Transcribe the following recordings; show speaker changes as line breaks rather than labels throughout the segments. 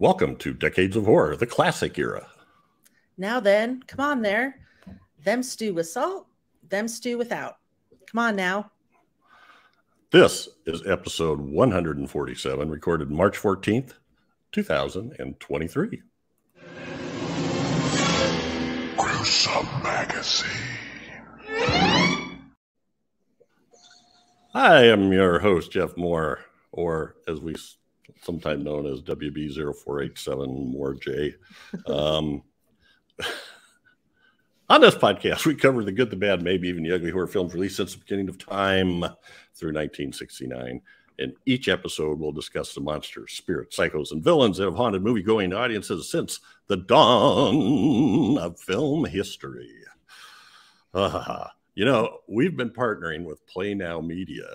Welcome to Decades of Horror, the classic era.
Now then, come on there. Them stew with salt, them stew without. Come on now.
This is episode 147, recorded March 14th, 2023.
Gruesome Magazine.
I am your host, Jeff Mohr, or as we sometimes known as WB0487 Mohr J. Um, on this podcast, we cover the good, the bad, maybe even the ugly horror films released since the beginning of time through 1969. In each episode, we'll discuss the monsters, spirits, psychos, and villains that have haunted movie-going audiences since the dawn of film history. Ah, you know, we've been partnering with Play Now Media,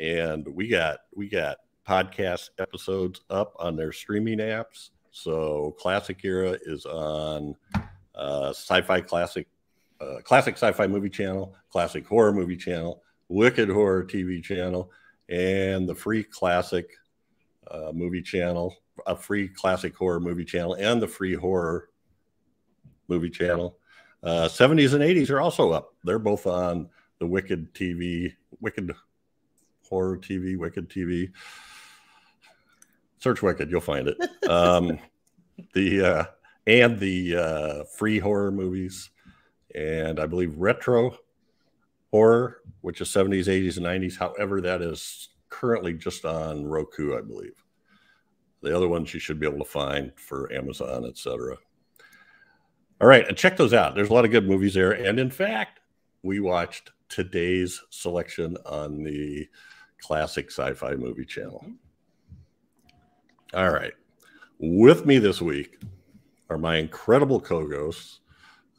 and we got we got podcast episodes up on their streaming apps. So Classic Era is on uh, Sci-Fi Classic, uh, Classic Sci-Fi Movie Channel, Classic Horror Movie Channel, Wicked Horror TV Channel, and the free Classic uh, Movie Channel, a free Classic Horror Movie Channel, and the free Horror Movie Channel. Uh, 70s and 80s are also up. They're both on the Wicked TV, Wicked Horror TV, Wicked TV. Search Wicked, you'll find it. Um, the uh, and the uh, free horror movies, and I believe retro horror, which is 70s, 80s, and 90s. However, that is currently just on Roku, I believe. The other ones you should be able to find for Amazon, etc. All right, and check those out. There's a lot of good movies there. And in fact, we watched today's selection on the classic sci-fi movie channel. All right. With me this week are my incredible co-ghosts.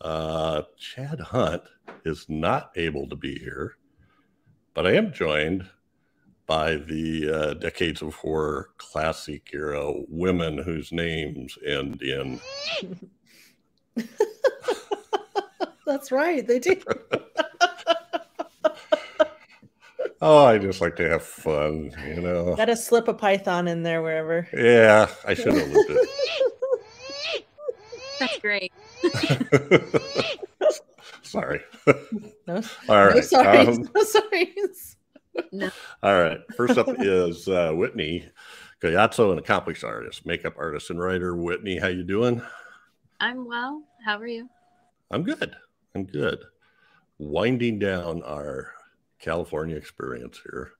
Uh, Chad Hunt is not able to be here, but I am joined by the uh, Decades of Horror classic era women whose names end in
That's right. They do.
Oh, I just like to have fun, you know.
Got to slip a python in there wherever.
Yeah, I should have lived
That's great.
it. Sorry.
No,
All
no sorry.
um,
no sorry.
No,
all right. First up is uh, Whitney Collazo, an accomplished artist, makeup artist, and writer. Whitney, how you doing?
I'm well. How are you?
I'm good. I'm good. Winding down our California experience here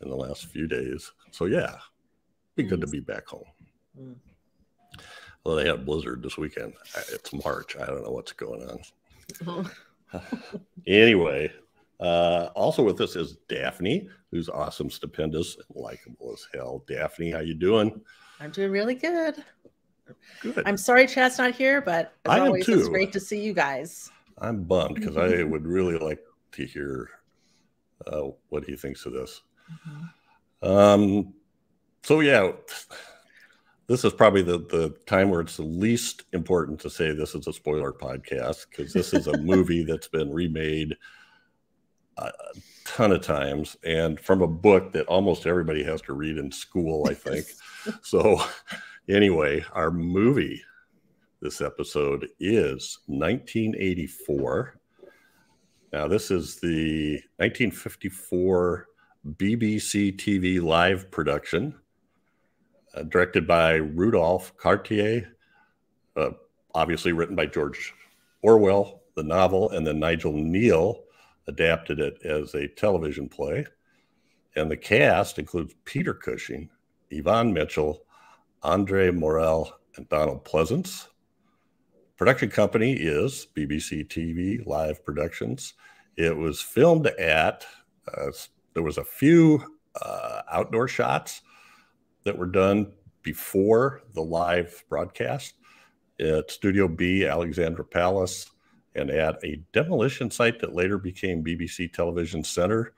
in the last few days. So yeah, be good to be back home.
Mm.
Well, they had a blizzard this weekend. It's March. I don't know what's going on.
Oh,
Anyway, uh, also with us is Daphne, who's awesome, stupendous, and likable as hell. Daphne, how you doing?
I'm doing really good.
Good. I'm,
sorry Chad's not here, but as
I
always, it's
too.
great to see you guys.
I'm bummed because I would really like to hear uh, what he thinks of this. Um, so yeah, this is probably the the time where it's the least important to say this is a spoiler podcast because this is a movie that's been remade a ton of times and from a book that almost everybody has to read in school, I think. so anyway, our movie this episode is 1984. Now, this is the 1954 BBC TV live production, uh, directed by Rudolph Cartier, uh, obviously written by George Orwell, the novel, and then Nigel Kneale adapted it as a television play. And the cast includes Peter Cushing, Yvonne Mitchell, Andre Morell, and Donald Pleasence. Production company is BBC TV Live Productions. It was filmed at, uh, there was a few uh, outdoor shots that were done before the live broadcast at Studio B, Alexandra Palace, and at a demolition site that later became BBC Television Center,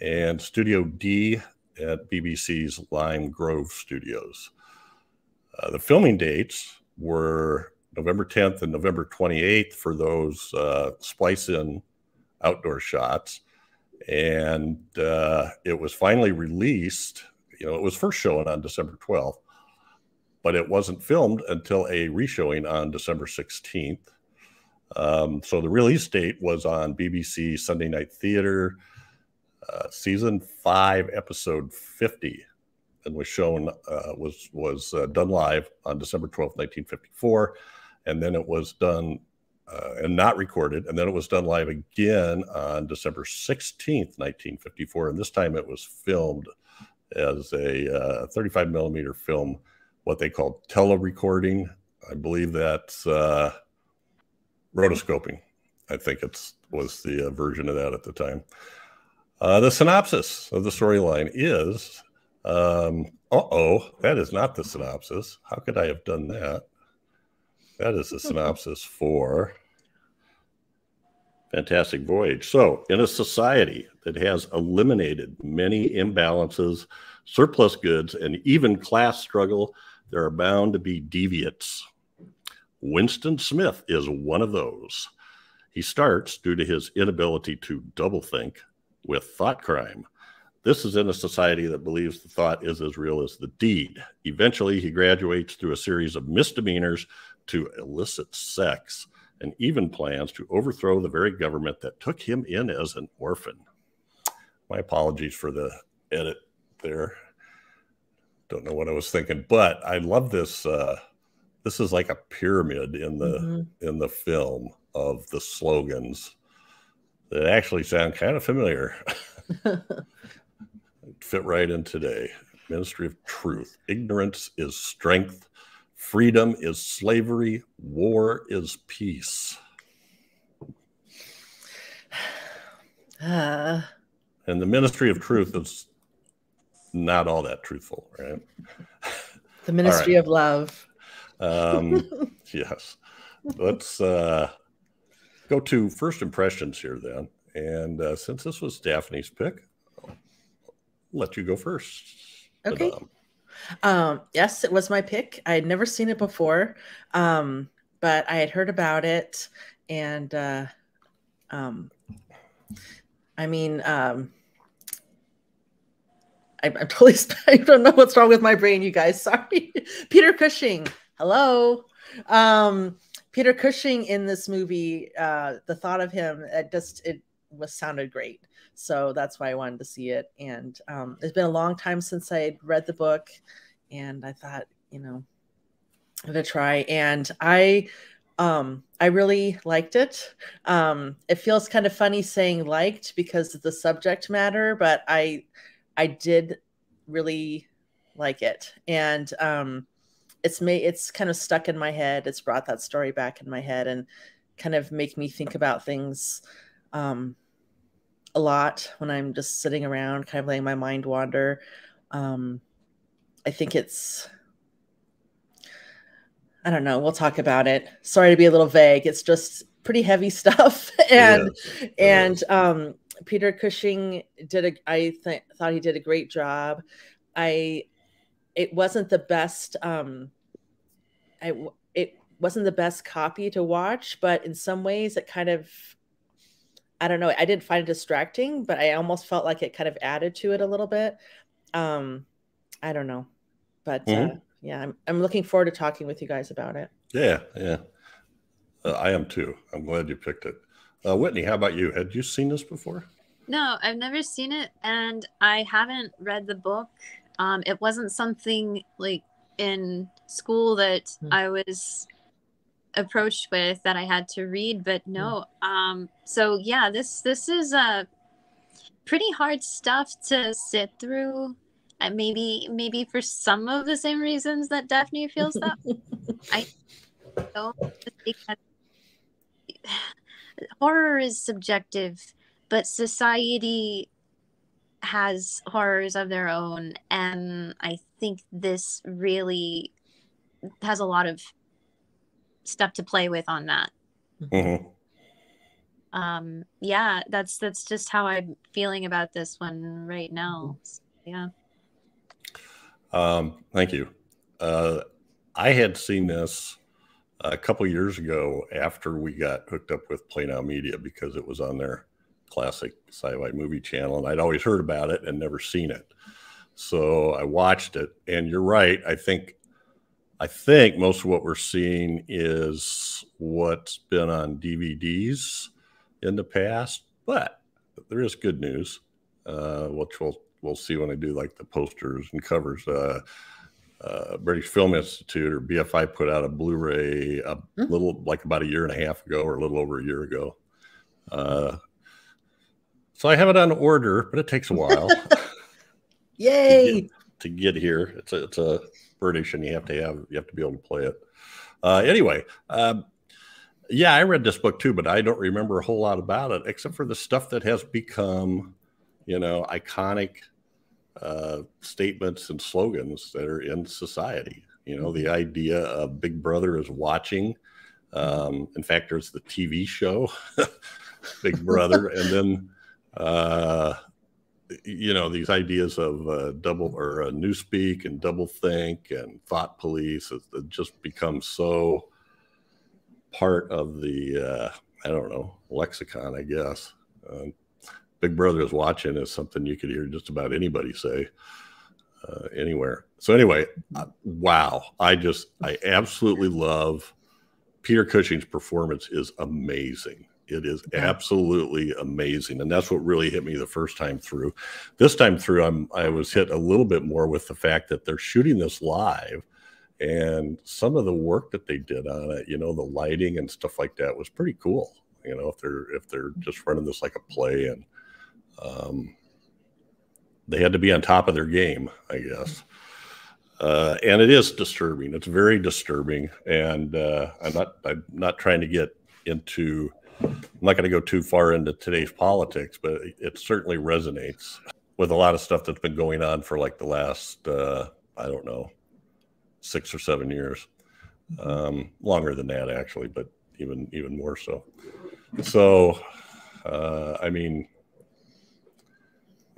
and Studio D at BBC's Lime Grove Studios. Uh, the filming dates were November 10th and November 28th for those uh, splice in outdoor shots. And uh, it was finally released. You know, it was first shown on December 12th, but it wasn't filmed until a reshowing on December 16th. Um, so the release date was on BBC Sunday Night Theater, uh, season five, episode 50, and was shown uh, was was uh, done live on December 12th, 1954, and then it was done uh, and not recorded, and then it was done live again on December 16th, 1954, and this time it was filmed as a uh, 35 millimeter film, what they called telerecording. I believe that's uh, rotoscoping. I think it's was the uh, version of that at the time. Uh, the synopsis of the storyline is, um, uh oh, that is not the synopsis. How could I have done that? That is the synopsis for Fantastic Voyage. So, in a society that has eliminated many imbalances, surplus goods, and even class struggle, there are bound to be deviates. Winston Smith is one of those. He starts, due to his inability to double think, with thought crime. This is in a society that believes the thought is as real as the deed. Eventually, he graduates through a series of misdemeanors to illicit sex and even plans to overthrow the very government that took him in as an orphan. My apologies for the edit there. Don't know what I was thinking, but I love this. Uh, this is like a pyramid in the mm-hmm. in the film of the slogans that actually sound kind of familiar. fit right in today. Ministry of Truth. Ignorance is strength. Freedom is slavery. War is peace. Uh, and the Ministry of Truth is not all that truthful, right?
The Ministry right. of Love.
Um, yes. Let's uh, go to first impressions here then. And uh, since this was Daphne's pick, I'll let you go first.
Okay. But, um, yes, it was my pick. I had never seen it before, um, but I had heard about it, and uh, um, I mean, um, I, I'm totally. I don't know what's wrong with my brain, you guys. Sorry, Peter Cushing. Hello. Um, Peter Cushing in this movie, uh, the thought of him, it just it was sounded great. So that's why I wanted to see it. And um, it's been a long time since I read the book, and I thought, you know, I'm gonna try. And I, um, I really liked it. Um, it feels kind of funny saying liked because of the subject matter, but I, I did really like it, and um, it's made it's kind of stuck in my head. It's brought that story back in my head and kind of make me think about things um, a lot when I'm just sitting around, kind of letting my mind wander. Um, I think it's I don't know. We'll talk about it. Sorry to be a little vague. It's just pretty heavy stuff, and and um, Peter Cushing did a. I th- thought he did a great job. I it wasn't the best um I it wasn't the best copy to watch, but in some ways it kind of I don't know, I didn't find it distracting, but I almost felt like it kind of added to it a little bit. Um I don't know. But mm-hmm. uh, yeah, I'm I'm looking forward to talking with you guys about it.
Yeah, yeah. Uh, I am too. I'm glad you picked it. Uh, Whitney, how about you? Had you seen this before?
No, I've never seen it, and I haven't read the book. Um, it wasn't something like in school that mm. I was approached with that I had to read, but no. Mm. Um, so yeah, this this is a uh, pretty hard stuff to sit through. Uh, maybe maybe for some of the same reasons that Daphne feels that. I don't horror is subjective, but society has horrors of their own and i think this really has a lot of stuff to play with on that mm-hmm. um yeah that's that's just how i'm feeling about this one right now so, yeah
um thank you uh i had seen this a couple years ago after we got hooked up with play now media because it was on their classic sci-fi movie channel, and I'd always heard about it and never seen it. So I watched it, and you're right. I think I think most of what we're seeing is what's been on DVDs in the past, but there is good news, uh, which we'll we'll see when I do like the posters and covers. Uh, uh, British Film Institute or BFI put out a Blu-ray a mm-hmm. little like about a year and a half ago, or a little over a year ago. Uh, so I have it on order, but it takes a while.
Yay!
to, get, to get, here, it's a, it's a British, and you have to have you have to be able to play it. Uh, anyway, um, yeah, I read this book too, but I don't remember a whole lot about it except for the stuff that has become, you know, iconic uh, statements and slogans that are in society. You know, the idea of Big Brother is watching. Um, in fact, there's the TV show Big Brother, and then uh, you know these ideas of uh, double or uh, newspeak and double think and thought police it, it just becomes so part of the uh, I don't know lexicon, I guess. Uh, Big Brother is watching is something you could hear just about anybody say uh, anywhere. So anyway, uh, wow! I just I absolutely love Peter Cushing's performance is amazing. It is absolutely amazing, and that's what really hit me the first time through. This time through, I'm I was hit a little bit more with the fact that they're shooting this live, and some of the work that they did on it, you know, the lighting and stuff like that was pretty cool. You know, if they're if they're just running this like a play and um, they had to be on top of their game, I guess. Uh, and it is disturbing. It's very disturbing, and uh, I'm not I'm not trying to get into. I'm not going to go too far into today's politics, but it certainly resonates with a lot of stuff that's been going on for like the last uh, I don't know six or seven years, um, longer than that actually, but even even more so. So, uh, I mean,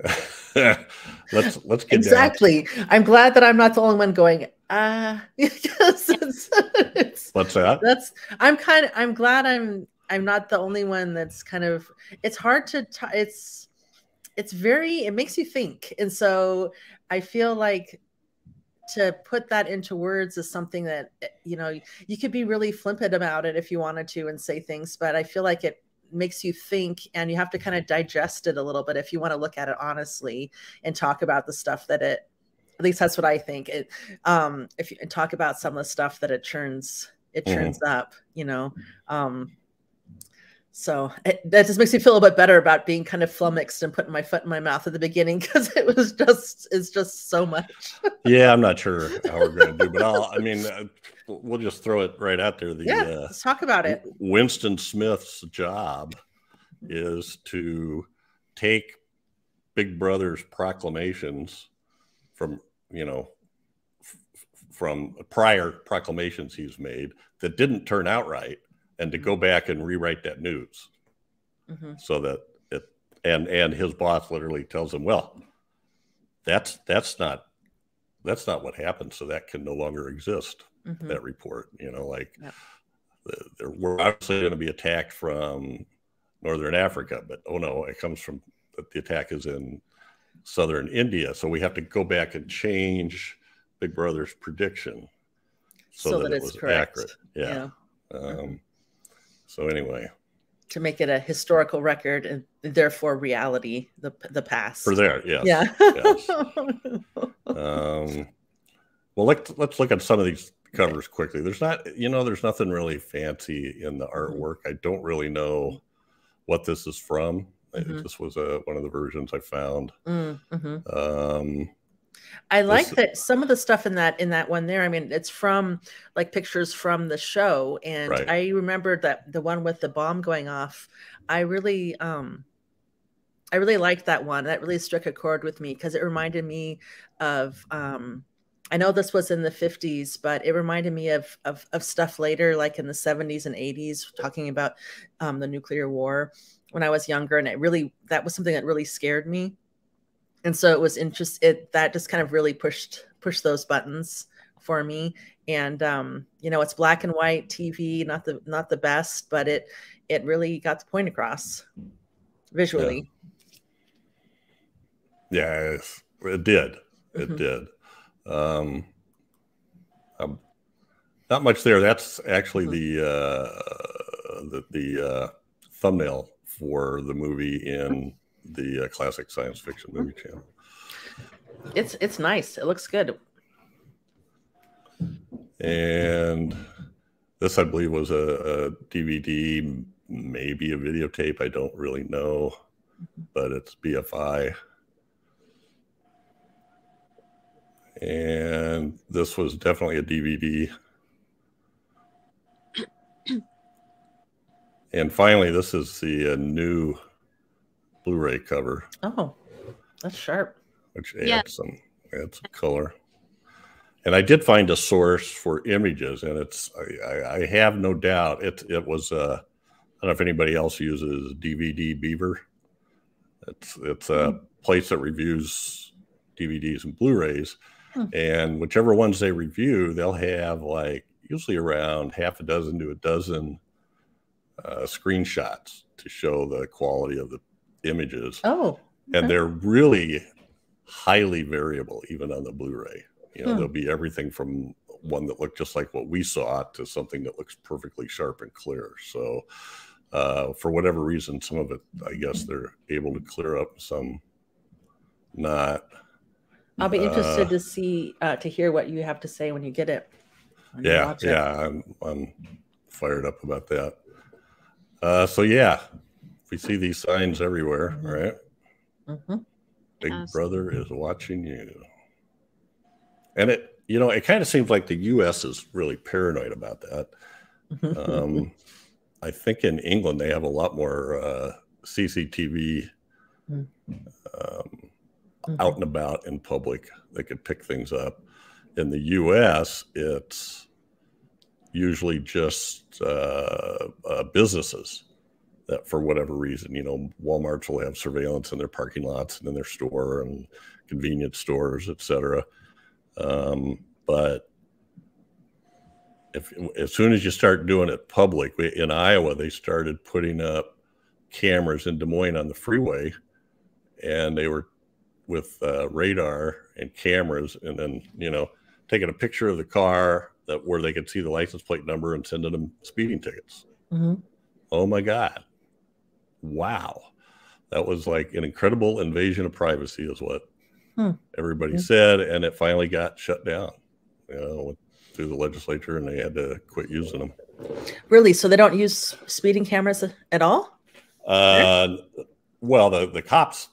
let's let's get
exactly. Down. I'm glad that I'm not the only one going. Ah, uh, it's,
what's that?
That's I'm kind of I'm glad I'm I'm not the only one that's kind of. It's hard to. T- it's it's very. It makes you think, and so I feel like to put that into words is something that you know you could be really flippant about it if you wanted to and say things but i feel like it makes you think and you have to kind of digest it a little bit if you want to look at it honestly and talk about the stuff that it at least that's what i think it um if you talk about some of the stuff that it churns it mm-hmm. churns mm-hmm. up you know um so it, that just makes me feel a bit better about being kind of flummoxed and putting my foot in my mouth at the beginning because it was just it's just so much.
yeah, I'm not sure how we're going to do, but I'll. I mean, uh, we'll just throw it right out there. The
yeah, uh, let's talk about it.
Winston Smith's job is to take Big Brother's proclamations from you know from prior proclamations he's made that didn't turn out right and to go back and rewrite that news mm-hmm. so that it and and his boss literally tells him well that's that's not that's not what happened so that can no longer exist mm-hmm. that report you know like yep. the, we're obviously going to be attacked from northern africa but oh no it comes from the attack is in southern india so we have to go back and change big brother's prediction so, so that, that, it was correct. accurate yeah, yeah. Um, so anyway,
to make it a historical record and therefore reality, the the past.
For there, yes.
Yeah.
yes. um, well, let's let's look at some of these covers quickly. There's not, you know, there's nothing really fancy in the mm-hmm. artwork. I don't really know what this is from. Mm-hmm. This was a, one of the versions I found. Mm-hmm. Um,
I like this, that some of the stuff in that in that one there. I mean, it's from like pictures from the show, and right. I remember that the one with the bomb going off. I really, um, I really liked that one. That really struck a chord with me because it reminded me of. Um, I know this was in the 50s, but it reminded me of, of, of stuff later, like in the 70s and 80s, talking about um, the nuclear war when I was younger, and it really that was something that really scared me and so it was interest it that just kind of really pushed pushed those buttons for me. And um you know it's black and white tv not the not the best but it it really got the point across visually.
Yeah, yeah it did. It mm-hmm. did. Um I'm, not much there. That's actually the uh, the, the uh, thumbnail for the movie in the uh, classic science fiction movie channel.
It's it's nice. It looks good.
And this, I believe, was a, a DVD, maybe a videotape. I don't really know, but it's BFI. And this was definitely a DVD. and finally, this is the uh, new Blu-ray cover.
Oh, that's sharp.
Which adds yeah. some adds some color. And I did find a source for images, and it's I, I have no doubt it it was uh, I don't know if anybody else uses DVD Beaver. It's it's a mm-hmm. place that reviews DVDs and Blu-rays, hmm. and whichever ones they review, they'll have like usually around half a dozen to a dozen uh, screenshots to show the quality of the images.
Oh, okay.
and they're really highly variable, even on the Blu-ray. You know, hmm. there'll be everything from one that looked just like what we saw to something that looks perfectly sharp and clear. So, uh, for whatever reason, some of it, I guess, they're able to clear up, some not.
I'll be interested uh, to see uh, to hear what you have to say when you get it.
Yeah, yeah, I'm, I'm fired up about that. Uh, so yeah, we see these signs everywhere, right? Mm-hmm. Big Brother is watching you. And it, you know, it kind of seems like the U.S. is really paranoid about that. Um, I think in England they have a lot more uh, CCTV mm. um, mm-hmm. out and about in public. They could pick things up. In the U.S., it's usually just uh, uh, businesses that, for whatever reason, you know, WalMarts will have surveillance in their parking lots and in their store and convenience stores, et cetera. Um, but if as soon as you start doing it public, in Iowa, they started putting up cameras in Des Moines on the freeway, and they were with uh, radar and cameras, and then you know taking a picture of the car that where they could see the license plate number and sending them speeding tickets. Mm-hmm. Oh my God! Wow, that was like an incredible invasion of privacy, is what Hmm. Everybody said, and it finally got shut down. You know, through the legislature, and they had to quit using them.
Really? So they don't use speeding cameras at all?
Uh, well, the the cops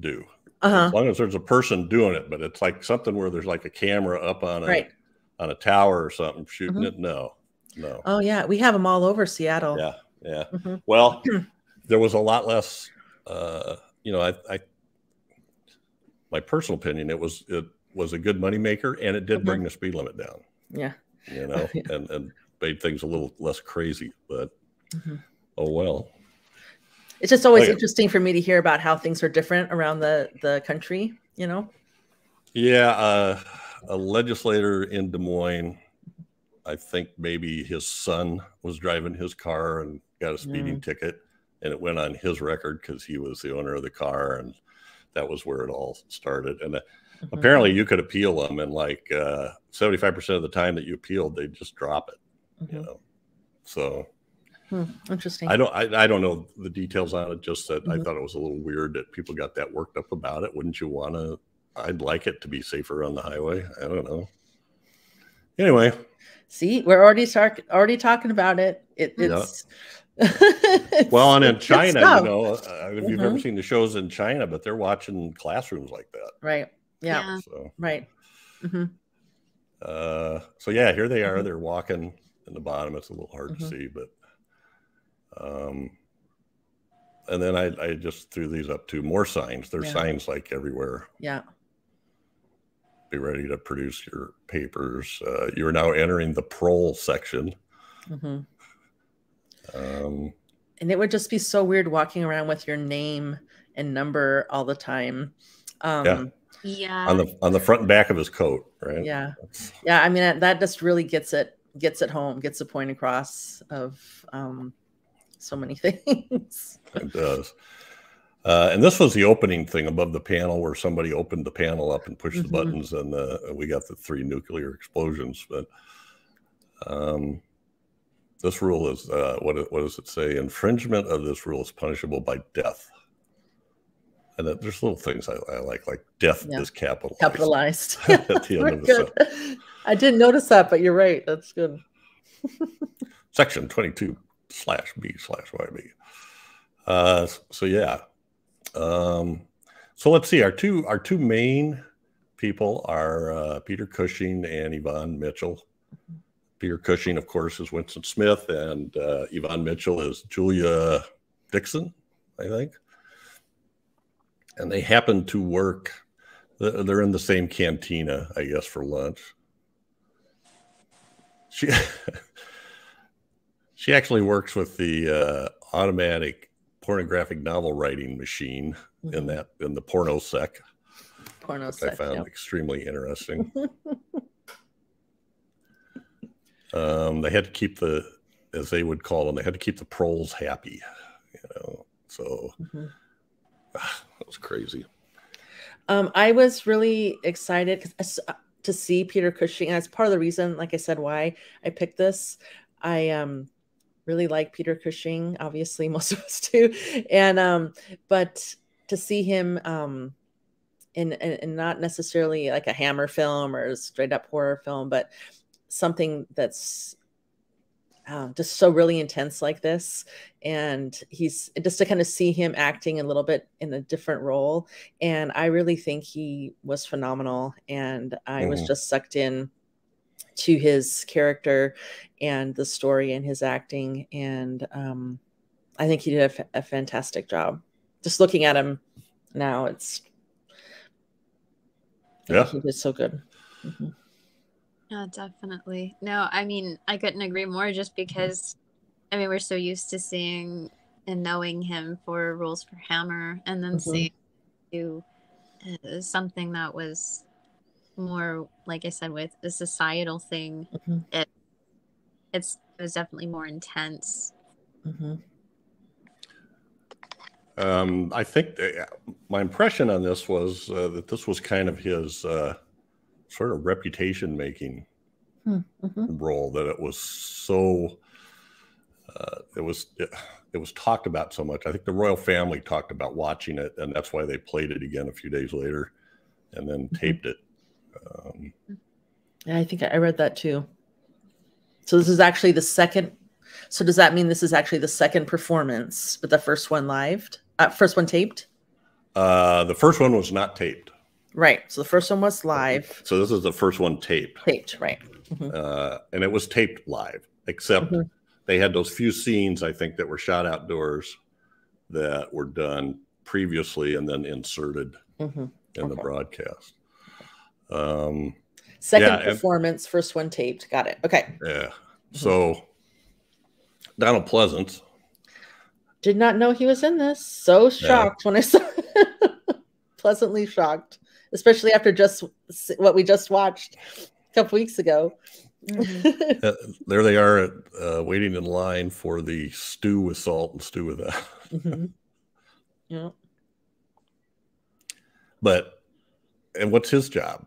do. Uh-huh. As long as there's a person doing it, but it's like something where there's like a camera up on a right. on a tower or something shooting mm-hmm. it. No, no.
Oh yeah, we have them all over Seattle.
Yeah, yeah. Mm-hmm. Well, there was a lot less. Uh, you know, I, I my personal opinion, it was it was a good moneymaker and it did mm-hmm. bring the speed limit down.
Yeah.
You know, yeah. and, and made things a little less crazy, but mm-hmm. oh well.
It's just always okay. interesting for me to hear about how things are different around the the country, you know?
Yeah, uh, a legislator in Des Moines, I think maybe his son was driving his car and got a speeding ticket, and it went on his record because he was the owner of the car, and that was where it all started. And uh, mm-hmm. apparently, you could appeal them, and like seventy five percent of the time that you appealed, they just drop it. Mm-hmm. You know, so
hmm. interesting.
I don't. I, I, don't know the details on it. Just that mm-hmm. I thought it was a little weird that people got that worked up about it. Wouldn't you want to? I'd like it to be safer on the highway. I don't know. Anyway,
see, we're already start already talking about it. it it's. Yeah
well, and in China, you know, uh, if you've mm-hmm. ever seen the shows in China, but they're watching classrooms like that.
Right. Yeah. yeah. So, right. Mm-hmm.
Uh, so yeah, here they are. Mm-hmm. They're walking in the bottom. It's a little hard to mm-hmm. see, but um, and then I, I just threw these up to more signs. There's yeah. signs like everywhere.
Yeah.
Be ready to produce your papers. Uh, you are now entering the prole section. Mm-hmm.
Um, and it would just be so weird walking around with your name and number all the time. Um,
yeah.
Yeah.
On the on the front and back of his coat, right?
Yeah. Yeah. I mean that just really gets it gets it home, gets the point across of um, so many things.
it does. Uh, and this was the opening thing above the panel where somebody opened the panel up and pushed mm-hmm. the buttons, and uh, we got the three nuclear explosions. But Um, this rule is uh, what? What does it say? Infringement of this rule is punishable by death. And that, there's little things I, I like, like death
Yeah.
is capitalized.
Capitalized.
At the end of the
good. I didn't notice that, but you're right. That's good.
section 22 slash b slash yb uh so yeah um so let's see our two our two main people are uh, peter cushing and yvonne mitchell peter cushing of course is winston smith and uh, yvonne mitchell is julia dixon i think and they happen to work they're in the same cantina i guess for lunch she she actually works with the uh, automatic pornographic novel writing machine in
Mhm.
that in the porno sec
porno
which I found extremely interesting. um, they had to keep the, as they would call them, they had to keep the proles happy, you know. So
Mhm.
that was crazy.
Um, I was really excited 'cause I s- uh, to see Peter Cushing. And that's part of the reason, like I said, why I picked this. I um really like Peter Cushing, obviously most of us do, and um, but to see him um in, in, in not necessarily like a Hammer film or a straight up horror film, but something that's um, just so really intense like this and he's just to kind of see him acting a little bit in a different role and i really think he was phenomenal and i was
Mhm.
just sucked in to his character and the story and his acting and um, i think he did a, fantastic job just looking at him now it's
Yeah.
he did so good Mhm.
Yeah, definitely. No, I mean, I couldn't agree more just because, I mean, we're so used to seeing and knowing him for Rules for Hammer and then
Mhm.
seeing do uh, something that was more, like I said, with a societal thing.
Mhm.
It, it's, it was definitely more intense.
Mhm.
Um, I think uh, my impression on this was uh, that this was kind of his uh, sort of reputation making
Hmm, mhm.
role that it was so uh, it was it, it was talked about so much. I think the royal family talked about watching it, and that's why they played it again a few days later, and then
Mhm.
taped it. Um,
Yeah, I think I read that too. So this is actually the second. So does that mean this is actually the second performance, but the first one live, uh, first one taped?
uh, the first one was not taped,
Right. So the first one was live,
so this is the first one taped,
taped. Right. Mhm.
uh, and it was taped live, except
Mhm.
they had those few scenes I think that were shot outdoors that were done previously and then inserted
Mhm.
in the broadcast. Um,
Second
Yeah, and-
performance, first one taped. Got it. Okay.
Yeah. So Donald Pleasence,
Did not know he was in this. So shocked when I saw. Pleasantly shocked, especially after just what we just watched a couple weeks ago.
uh, there they are uh, waiting in line for the stew with salt and stew with that.
Mhm. Yeah.
But, and what's his job?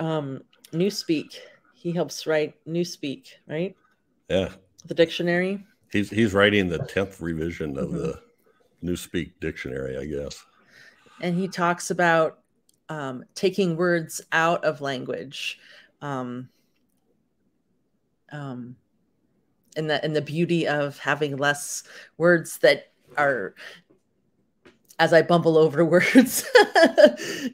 um newspeak he helps write newspeak right
Yeah.
the dictionary
He's, he's writing the 10th revision of
Mhm.
the Newspeak dictionary, I guess.
And he talks about um, taking words out of language um, um, and the and the beauty of having less words that are as I bumble over words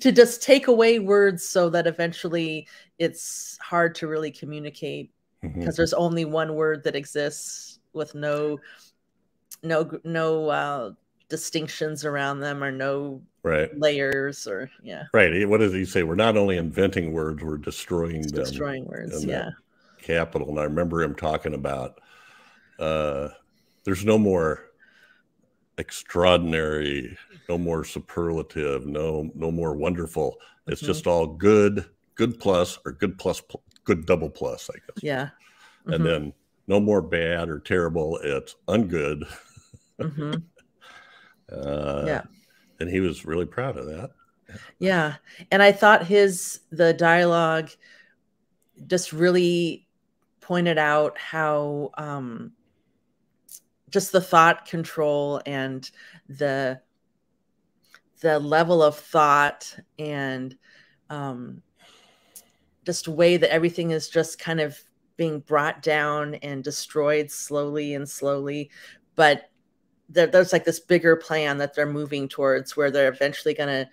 to just take away words so that eventually it's hard to really communicate because there's only one word that exists with no no no uh, distinctions around them or no
Right.
layers or yeah
Right. What does he say? We're not only inventing words, we're destroying
it's
them.
destroying words yeah
capital. And I remember him talking about uh, there's no more extraordinary, no more superlative, no no more wonderful. It's
Mhm.
just all good, good plus or good plus, pl- good double plus, I guess.
yeah
And
Mhm,
then no more bad or terrible. It's ungood.
mhm.
Uh,
Yeah.
And he was really proud of that.
yeah and i thought his the dialogue just really pointed out how um, just the thought control and the the level of thought and um, just way that everything is just kind of being brought down and destroyed slowly and slowly but there's like this bigger plan that they're moving towards where they're eventually going to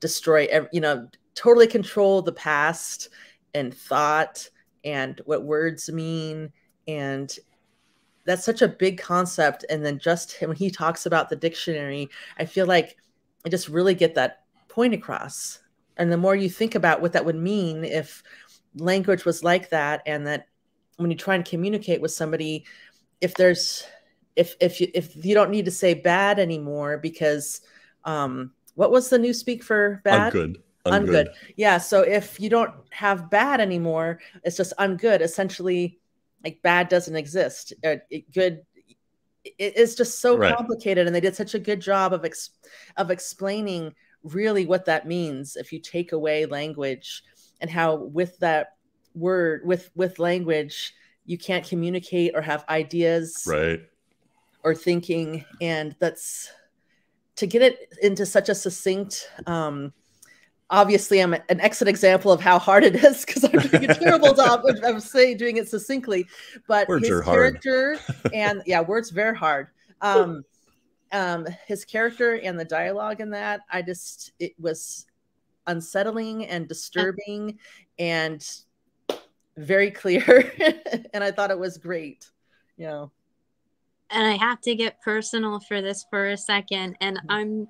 destroy you know totally control the past and thought and what words mean. And that's such a big concept. And then just when he talks about the dictionary i feel like i just really get that point across. And the more you think about what that would mean if language was like that and that when you try and communicate with somebody if there's if if you if you don't need to say bad anymore because um what was the new speak for bad
Ungood.
ungood. Yeah. So if you don't have bad anymore, it's just ungood. Essentially, like bad doesn't exist. Uh, it, good. It, it's just so
Right.
complicated, and they did such a good job of ex, of explaining really what that means if you take away language and how with that word with with language you can't communicate or have ideas
Right.
Or thinking and that's to get it into such a succinct um obviously i'm an excellent example of how hard it is because i'm doing a terrible job of, saying doing it succinctly but
Words
his
are hard.
character and yeah words very hard um um his character and the dialogue in that i just it was unsettling and disturbing and very clear and i thought it was great you know
and I have to get personal for this for a second. And
Mhm.
I'm,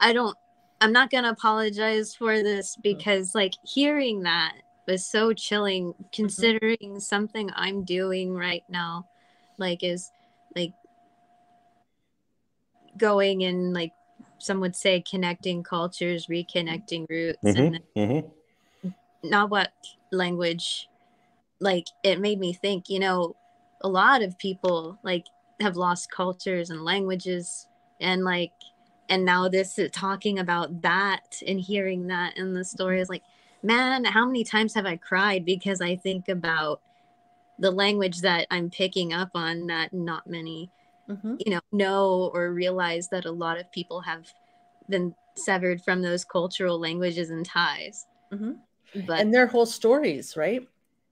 I don't, I'm not gonna apologize for this because like hearing that was so chilling, considering something I'm doing right now, like is like going and like some would say connecting cultures, reconnecting roots, and
Mhm, mhm.
not what language like it made me think you know a lot of people like have lost cultures and languages and like and now this is talking about that and hearing that in the story is like man how many times have i cried because i think about the language that i'm picking up on that not many
Mhm.
you know know or realize that a lot of people have been severed from those cultural languages and ties
Mhm.
but
and their whole stories, right?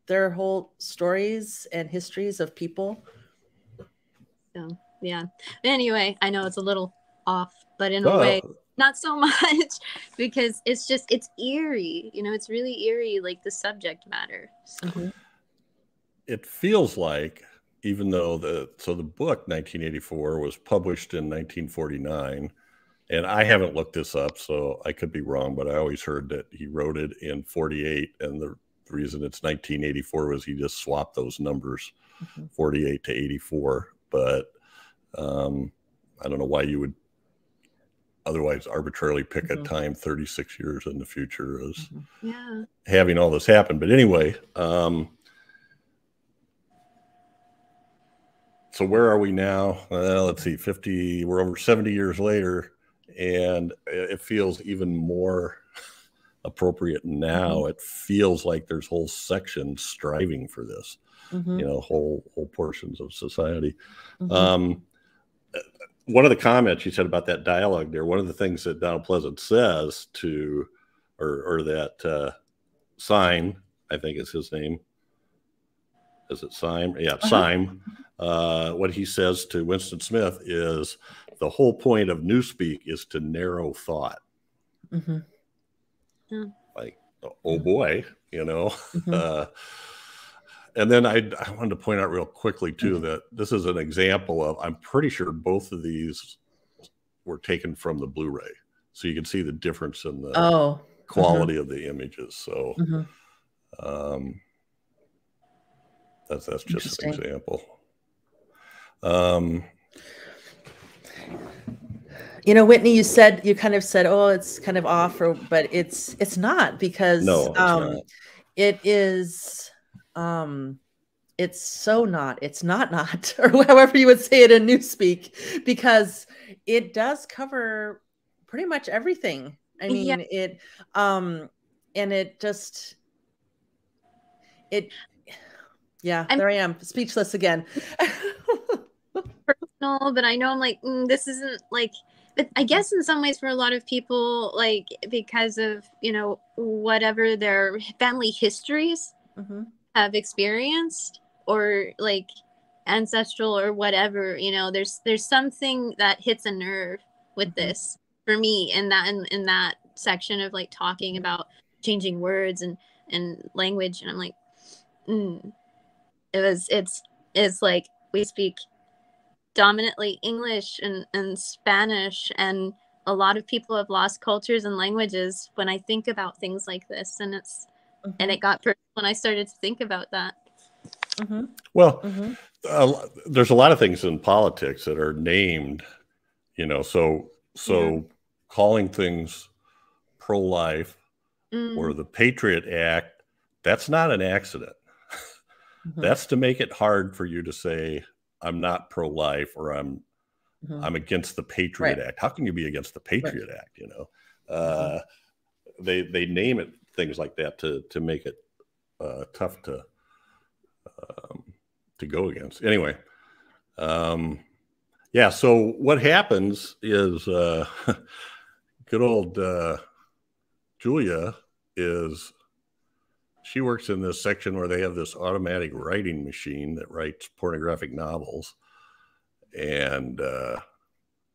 Their whole stories and histories of people.
So yeah. Anyway, I know it's a little off, but in a
Well,
way, not so much because it's just it's eerie. You know, it's really eerie, like the subject matter. So,
it feels like even though the so the book 1984 was published in 1949 and i haven't looked this up so i could be wrong but i always heard that he wrote it in 48 and the reason it's 1984 was he just swapped those numbers
Mhm.
48 to 84 but um i don't know why you would otherwise arbitrarily pick
Mhm.
a time 36 years in the future as
Mhm.
yeah.
having all this happen. But anyway, um, so where are we now? Uh, let's see, 50, we're over 70 years later, and it feels even more appropriate now. It feels like there's whole sections striving for this,
Mhm.
you know, whole whole portions of society.
Mhm.
Um, one of the comments you said about that dialogue there, one of the things that Donald Pleasant says to, or, or that uh, Syme, I think is his name. Is it Syme? Yeah,
Uh-huh.
Syme. Uh, what he says to Winston Smith is the whole point of Newspeak is to narrow thought.
Mhm.
Like, oh boy, you know.
Mhm.
Uh, and then I, I wanted to point out real quickly too that this is an example of I'm pretty sure both of these were taken from the Blu-ray, so you can see the difference in the
Oh.
quality of the images. So
mhm.
um, that's that's just an example. Um,
You know, Whitney, you said you kind of said, "Oh, it's kind of off," or but it's it's not because
No, it's
um,
not.
it is um, it's so not. It's not not, or however you would say it in Newspeak, because it does cover pretty much everything. I mean,
Yeah.
it um, and it just it yeah, I'm, there I am, speechless again.
personal, but I know I'm like, mm, this isn't like but I guess in some ways for a lot of people, like because of, you know, whatever their family histories mm-hmm. have experienced or like ancestral or whatever, you know, there's there's something that hits a nerve with mm-hmm. this for me in that in, in that section of like talking about changing words and and language and I'm like mm, it was it's it's like we speak dominantly English and, and Spanish and a lot of people have lost cultures and languages when I think about things like this and it's mm-hmm. and it got personal when I started to think about that.
Mm-hmm. Well, mm-hmm. Uh, there's a lot of things in politics that are named, you know, so so calling things pro-life mm. or the Patriot Act, that's not an accident. Mm-hmm. That's to make it hard for you to say, I'm not pro life or I'm mm-hmm. I'm against the Patriot right. Act. How can you be against the Patriot right. Act? You know, uh, mm-hmm. they they name it things like that to to make it uh, tough to um, to go against. Anyway, um, yeah. So what happens is uh, good old uh, Julia is she works in this section where they have this automatic writing machine that writes pornographic novels. And uh,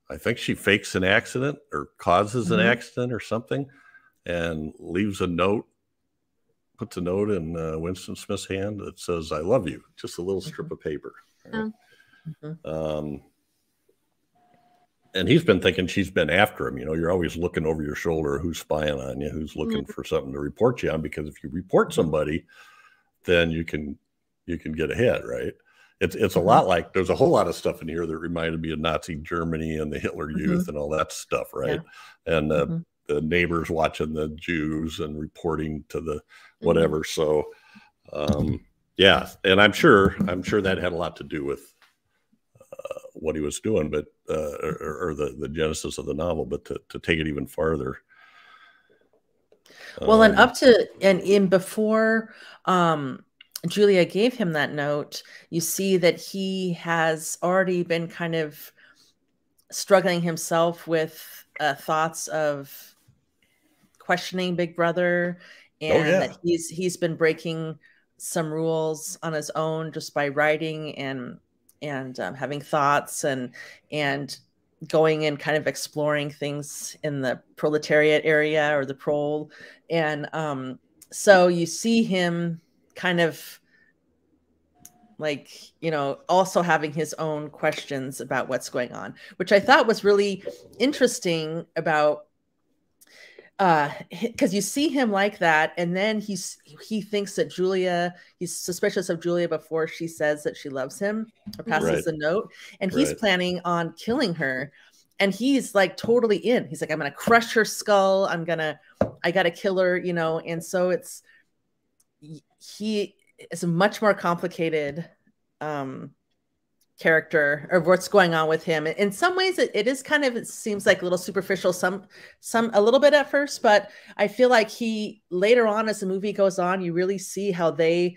I think she fakes an accident or causes mm-hmm. an accident or something and leaves a note, puts a note in uh, Winston Smith's hand that says, I love you, just a little strip mm-hmm. of paper. Right? Mm-hmm. Um, and he's been thinking she's been after him. You know, you're always looking over your shoulder who's spying on you, who's looking mm-hmm. for something to report you on. Because if you report mm-hmm. somebody, then you can you can get ahead, right? It's it's a mm-hmm. lot like there's a whole lot of stuff in here that reminded me of Nazi Germany and the Hitler mm-hmm. Youth and all that stuff, right? Yeah. And uh, mm-hmm. the neighbors watching the Jews and reporting to the mm-hmm. whatever. So, um, yeah, and I'm sure I'm sure that had a lot to do with what he was doing, but uh, or, or, the the genesis of the novel. But to to take it even farther.
Well, um, and up to and in before um, Julia gave him that note, you see that he has already been kind of struggling himself with uh, thoughts of questioning Big Brother, oh, and oh, yeah. that he's he's been breaking some rules on his own just by writing and and um, having thoughts and and going and kind of exploring things in the proletariat area or the prole. And um, so you see him kind of like you know also having his own questions about what's going on which i thought was really interesting about because uh, you see him like that, and then he's he thinks that Julia, he's suspicious of Julia before she says that she loves him or passes right. the note, and he's right. planning on killing her, and he's like totally in. He's like, I'm gonna crush her skull. I'm gonna, I gotta kill her, you know. And so it's he is much more complicated um character or what's going on with him. In some ways it, it is kind of it seems like a little superficial some some a little bit at first but i feel like he later on as the movie goes on you really see how they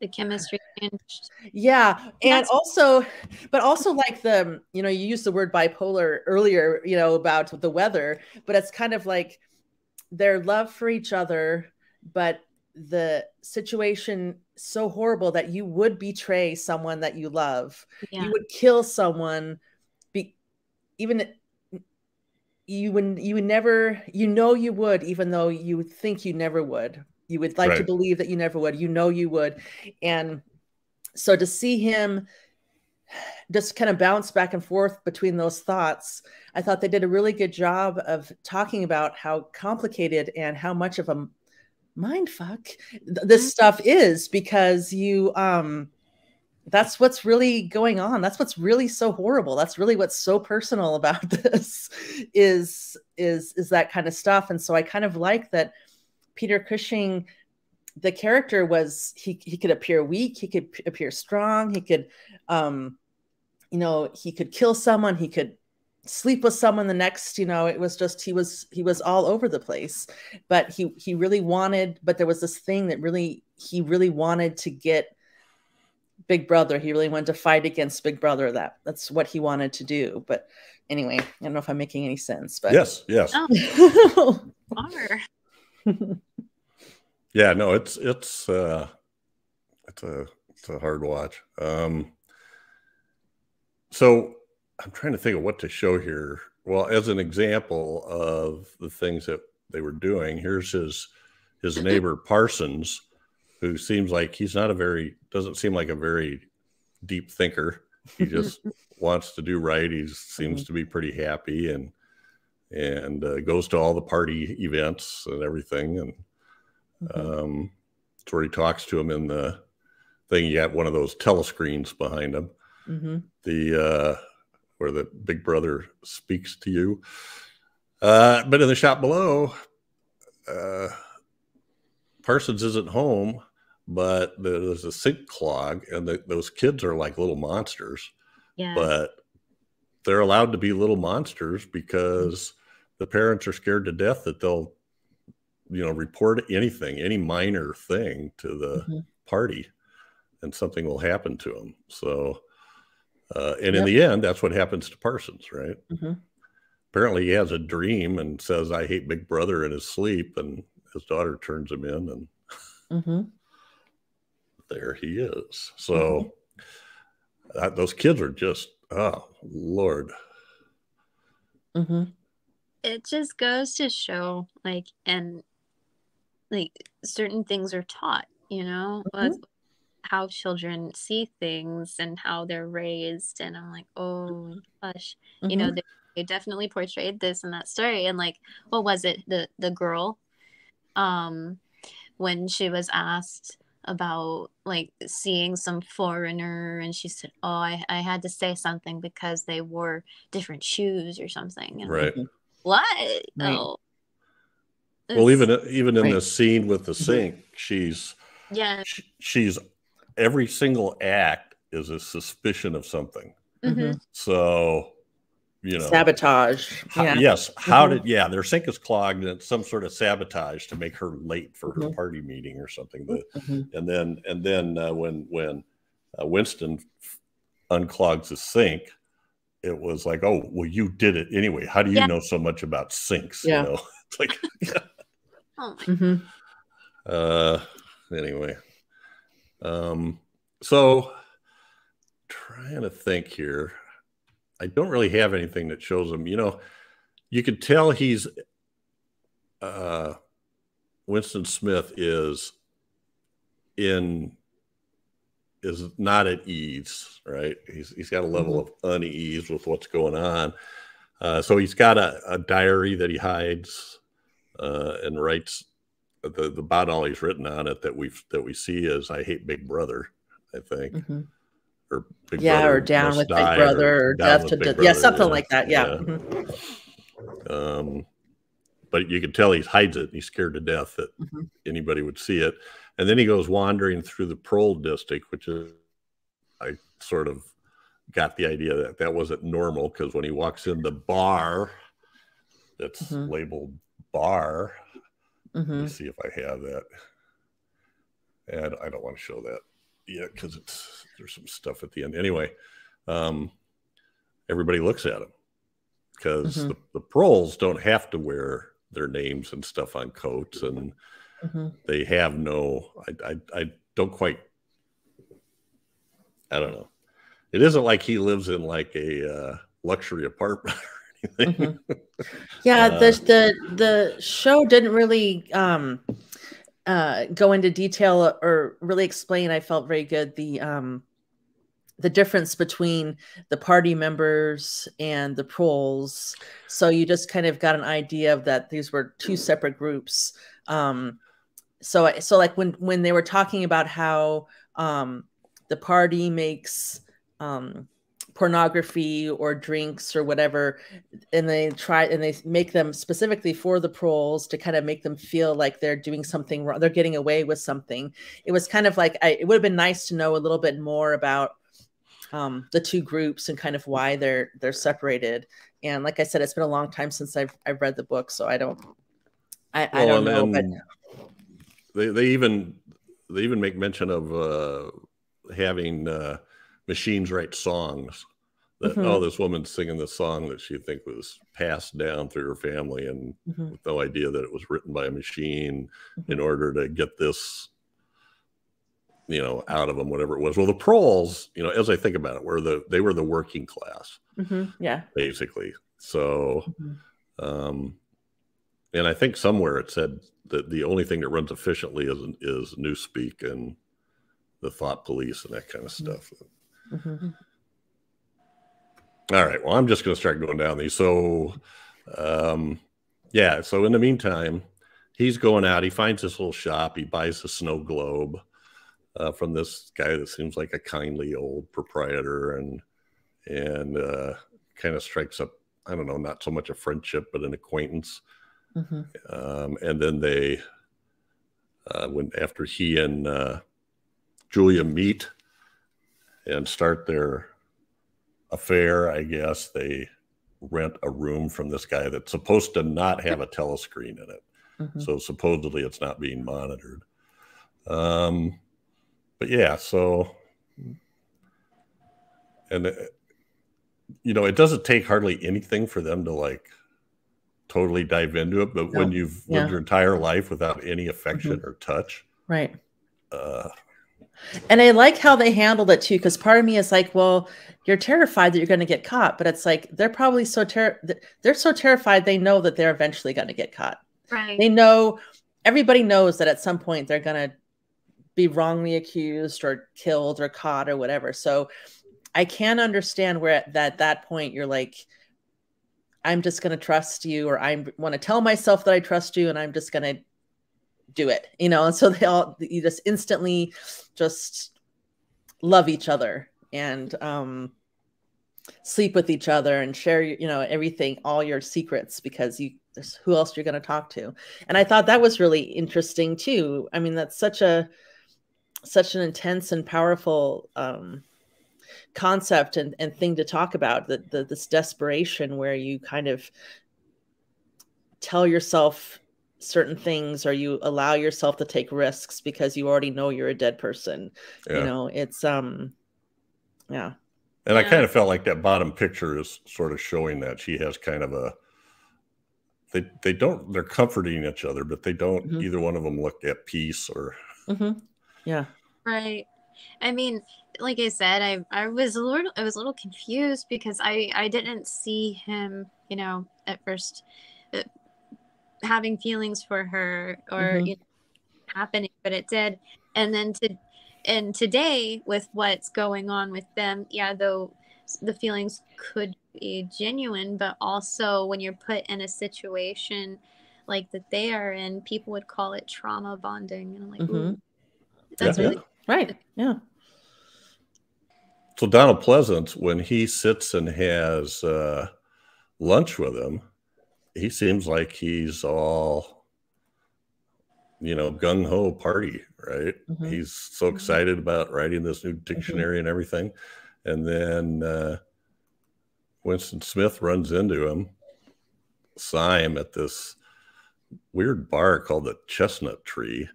the chemistry changed.
Yeah and That's- also but also like the you know you used the word bipolar earlier you know about the weather but it's kind of like their love for each other but the situation so horrible that you would betray someone that you love. Yeah. You would kill someone be even you would you would never you know you would even though you think you never would. You would like right. to believe that you never would. You know you would. And so to see him just kind of bounce back and forth between those thoughts, I thought they did a really good job of talking about how complicated and how much of a mind fuck. This mm-hmm. stuff is because you um that's what's really going on. That's what's really so horrible. That's really what's so personal about this is is is that kind of stuff. And so i kind of like that peter cushing the character was he he could appear weak he could appear strong he could um you know he could kill someone he could sleep with someone the next you know it was just he was he was all over the place but he he really wanted but there was this thing that really he really wanted to get Big Brother. He really wanted to fight against Big Brother. That that's what he wanted to do. But anyway, I don't know if I'm making any sense. But
yes, yes,
Oh, are.
yeah. No, it's it's uh, it's a it's a hard watch. Um, so I'm trying to think of what to show here. Well, as an example of the things that they were doing, here's his his neighbor Parsons, who seems like he's not a very doesn't seem like a very deep thinker. He just wants to do right. He seems to be pretty happy and and uh, goes to all the party events and everything. And
Mhm.
um, it's where he talks to him in the thing. You got one of those telescreens behind him
Mhm.
the uh, where the big brother speaks to you. Uh, but in the shop below, uh, Parsons isn't home, but there's a sink clog, and the, those kids are like little monsters.
Yeah.
But they're allowed to be little monsters because the parents are scared to death that they'll, you know, report anything, any minor thing to the
Mhm.
party, and something will happen to them. So, uh, and in the end, that's what happens to Parsons, right?
Mhm.
Apparently, he has a dream and says, "I hate Big Brother" in his sleep, and his daughter turns him in, and
Mhm.
there he is. So, uh, those kids are just, oh Lord,
Mhm.
it just goes to show like and like certain things are taught you know
Mhm.
With how children see things and how they're raised and i'm like oh gosh you know
Mhm.
they, they definitely portrayed this in that story and like what was it the the girl um when she was asked about like seeing some foreigner and she said oh i, I had to say something because they wore different shoes or something and I'm like,
right?
what
Right.
oh
Well, even even in
Right.
the scene with the
Mhm.
sink, she's
yeah
sh- she's every single act is a suspicion of something.
mhm.
So, you know,
Sabotage.
how-
yeah.
yes. How
Mhm.
did yeah? Their sink is clogged, and it's some sort of sabotage to make her late for her
Mhm.
party meeting or something. The,
Mhm.
and then and then uh, when when uh, Winston unclogs the sink, it was like, oh, well, you did it anyway. How do you
Yeah.
know so much about sinks?
Yeah.
You know, it's like,
oh my
Mhm.
uh, anyway. Um, so trying to think here. I don't really have anything that shows him. You know, you could tell he's uh Winston Smith is in is not at ease, right? He's he's got a level of unease with what's going on. Uh, so he's got a, a diary that he hides uh, and writes the the all he's written on it that we've that we see is I hate Big Brother, I think,
Mhm.
or Big
Yeah,
Brother
or down with Big Brother, or
Down
death to death. Yeah, something like that. Yeah.
yeah.
Mhm.
Um, but you can tell he hides it. He's scared to death that
Mhm.
anybody would see it. And then he goes wandering through the Prole district, which is, I sort of got the idea that that wasn't normal because when he walks in the bar that's
Mhm.
labeled bar, let me
Mhm.
see if I have that. And I don't want to show that yet because it's there's some stuff at the end. Anyway, um, everybody looks at him because
Mhm.
the, the proles don't have to wear their names and stuff on coats and
Mhm.
they have no I, I I don't quite I don't know. It isn't like he lives in like a uh, luxury apartment anything.
Mhm. Yeah,
Uh,
the the the show didn't really um uh go into detail or really explain I felt very good the um the difference between the party members and the proles. So you just kind of got an idea of that these were two separate groups. Um so I- so like when when they were talking about how um the party makes um pornography or drinks or whatever and they try and they make them specifically for the proles to kind of make them feel like they're doing something wrong they're getting away with something. It was kind of like I, it would have been nice to know a little bit more about um, the two groups and kind of why they're they're separated. And like i said it's been a long time since i've i've read the book so i don't i, I don't know but
they they even they even make mention of uh, having uh, machines write songs. That
Mhm.
oh, this woman's singing this song that she think was passed down through her family, and
Mhm.
with no idea that it was written by a machine in
Mhm.
order to get this, you know, out of them, whatever it was. Well, the proles, you know, as I think about it, were the they were the working class
Mhm. Yeah.
basically. So,
Mhm.
um, and I think somewhere it said that the only thing that runs efficiently is is newspeak and the thought police and that kind of stuff.
Mhm.
All right. Well, I'm just going to start going down these. So, um, yeah. So in the meantime, he's going out. He finds this little shop. He buys a snow globe uh, from this guy that seems like a kindly old proprietor, and and uh, kind of strikes up. I don't know, not so much a friendship, but an acquaintance.
Mhm.
Um, and then they, uh, when after he and uh, Julia meet and start their affair, I guess they rent a room from this guy that's supposed to not have a telescreen in it.
Mhm.
So supposedly it's not being monitored. Um, but yeah, so and uh, you know, it doesn't take hardly anything for them to like totally dive into it. But when you've
Yeah.
lived your entire life without any affection or touch,
Right.
uh,
And I like how they handled it too, because part of me is like, well, you're terrified that you're going to get caught, but it's like they're probably so ter- they're so terrified they know that they're eventually going to get caught.
Right.
They know everybody knows that at some point they're going to be wrongly accused or killed or caught or whatever. So I can understand where at that that point you're like, I'm just going to trust you, or I want to tell myself that I trust you, and I'm just going to do it, you know. And so they all you just instantly just love each other and um sleep with each other and share you know everything all your secrets because you who else you're going to talk to and i thought that was really interesting too i mean that's such a such an intense and powerful um concept and, and thing to talk about that this desperation where you kind of tell yourself certain things or you allow yourself to take risks because you already know you're a dead person
yeah.
you know it's um yeah
And I kind of felt like that bottom picture is sort of showing that she has kind of a they they don't they're comforting each other, but they don't
Mhm.
either one of them look at peace or
Mhm. yeah
Right. I mean, like I said, I I was a little I was a little confused because I I didn't see him, you know, at first having feelings for her or
Mhm.
you know, happening, but it did. And then to and today with what's going on with them, yeah, though the feelings could be genuine, but also when you're put in a situation like that they are in, people would call it trauma bonding, and I'm like, mm-hmm. that's
Yeah.
really
right yeah
so Donald Pleasence, when he sits and has uh, lunch with him, he seems like he's all, you know, gung ho party, right?
Mhm.
He's so
Mhm.
excited about writing this new dictionary and everything. And then uh, Winston Smith runs into him, Syme, at this weird bar called the Chestnut Tree.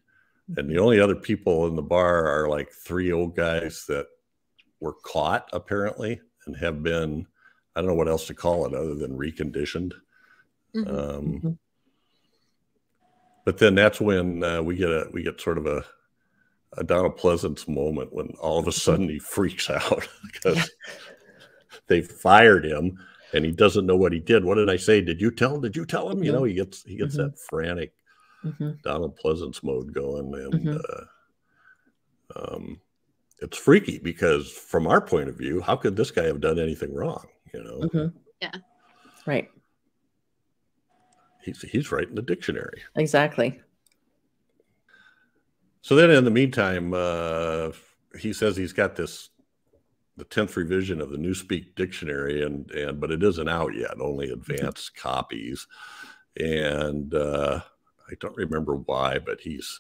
And the only other people in the bar are like three old guys that were caught apparently and have been, I don't know what else to call it other than reconditioned.
Mhm.
Um,
Mhm.
but then that's when uh, we get a we get sort of a a Donald Pleasence moment when all of a sudden he freaks out because they fired him and he doesn't know what he did. What did I say? Did you tell? Did you tell him? You
Mhm.
know, he gets he gets
Mhm.
that frantic
Mhm.
Donald Pleasence mode going, and
Mhm.
uh, um, it's freaky because from our point of view, how could this guy have done anything wrong? You know.
Yeah.
right
he's he's writing the dictionary.
exactly
So then, in the meantime, uh, he says he's got this the tenth revision of the Newspeak dictionary, and and but it isn't out yet, only advanced copies. And uh, I don't remember why, but he's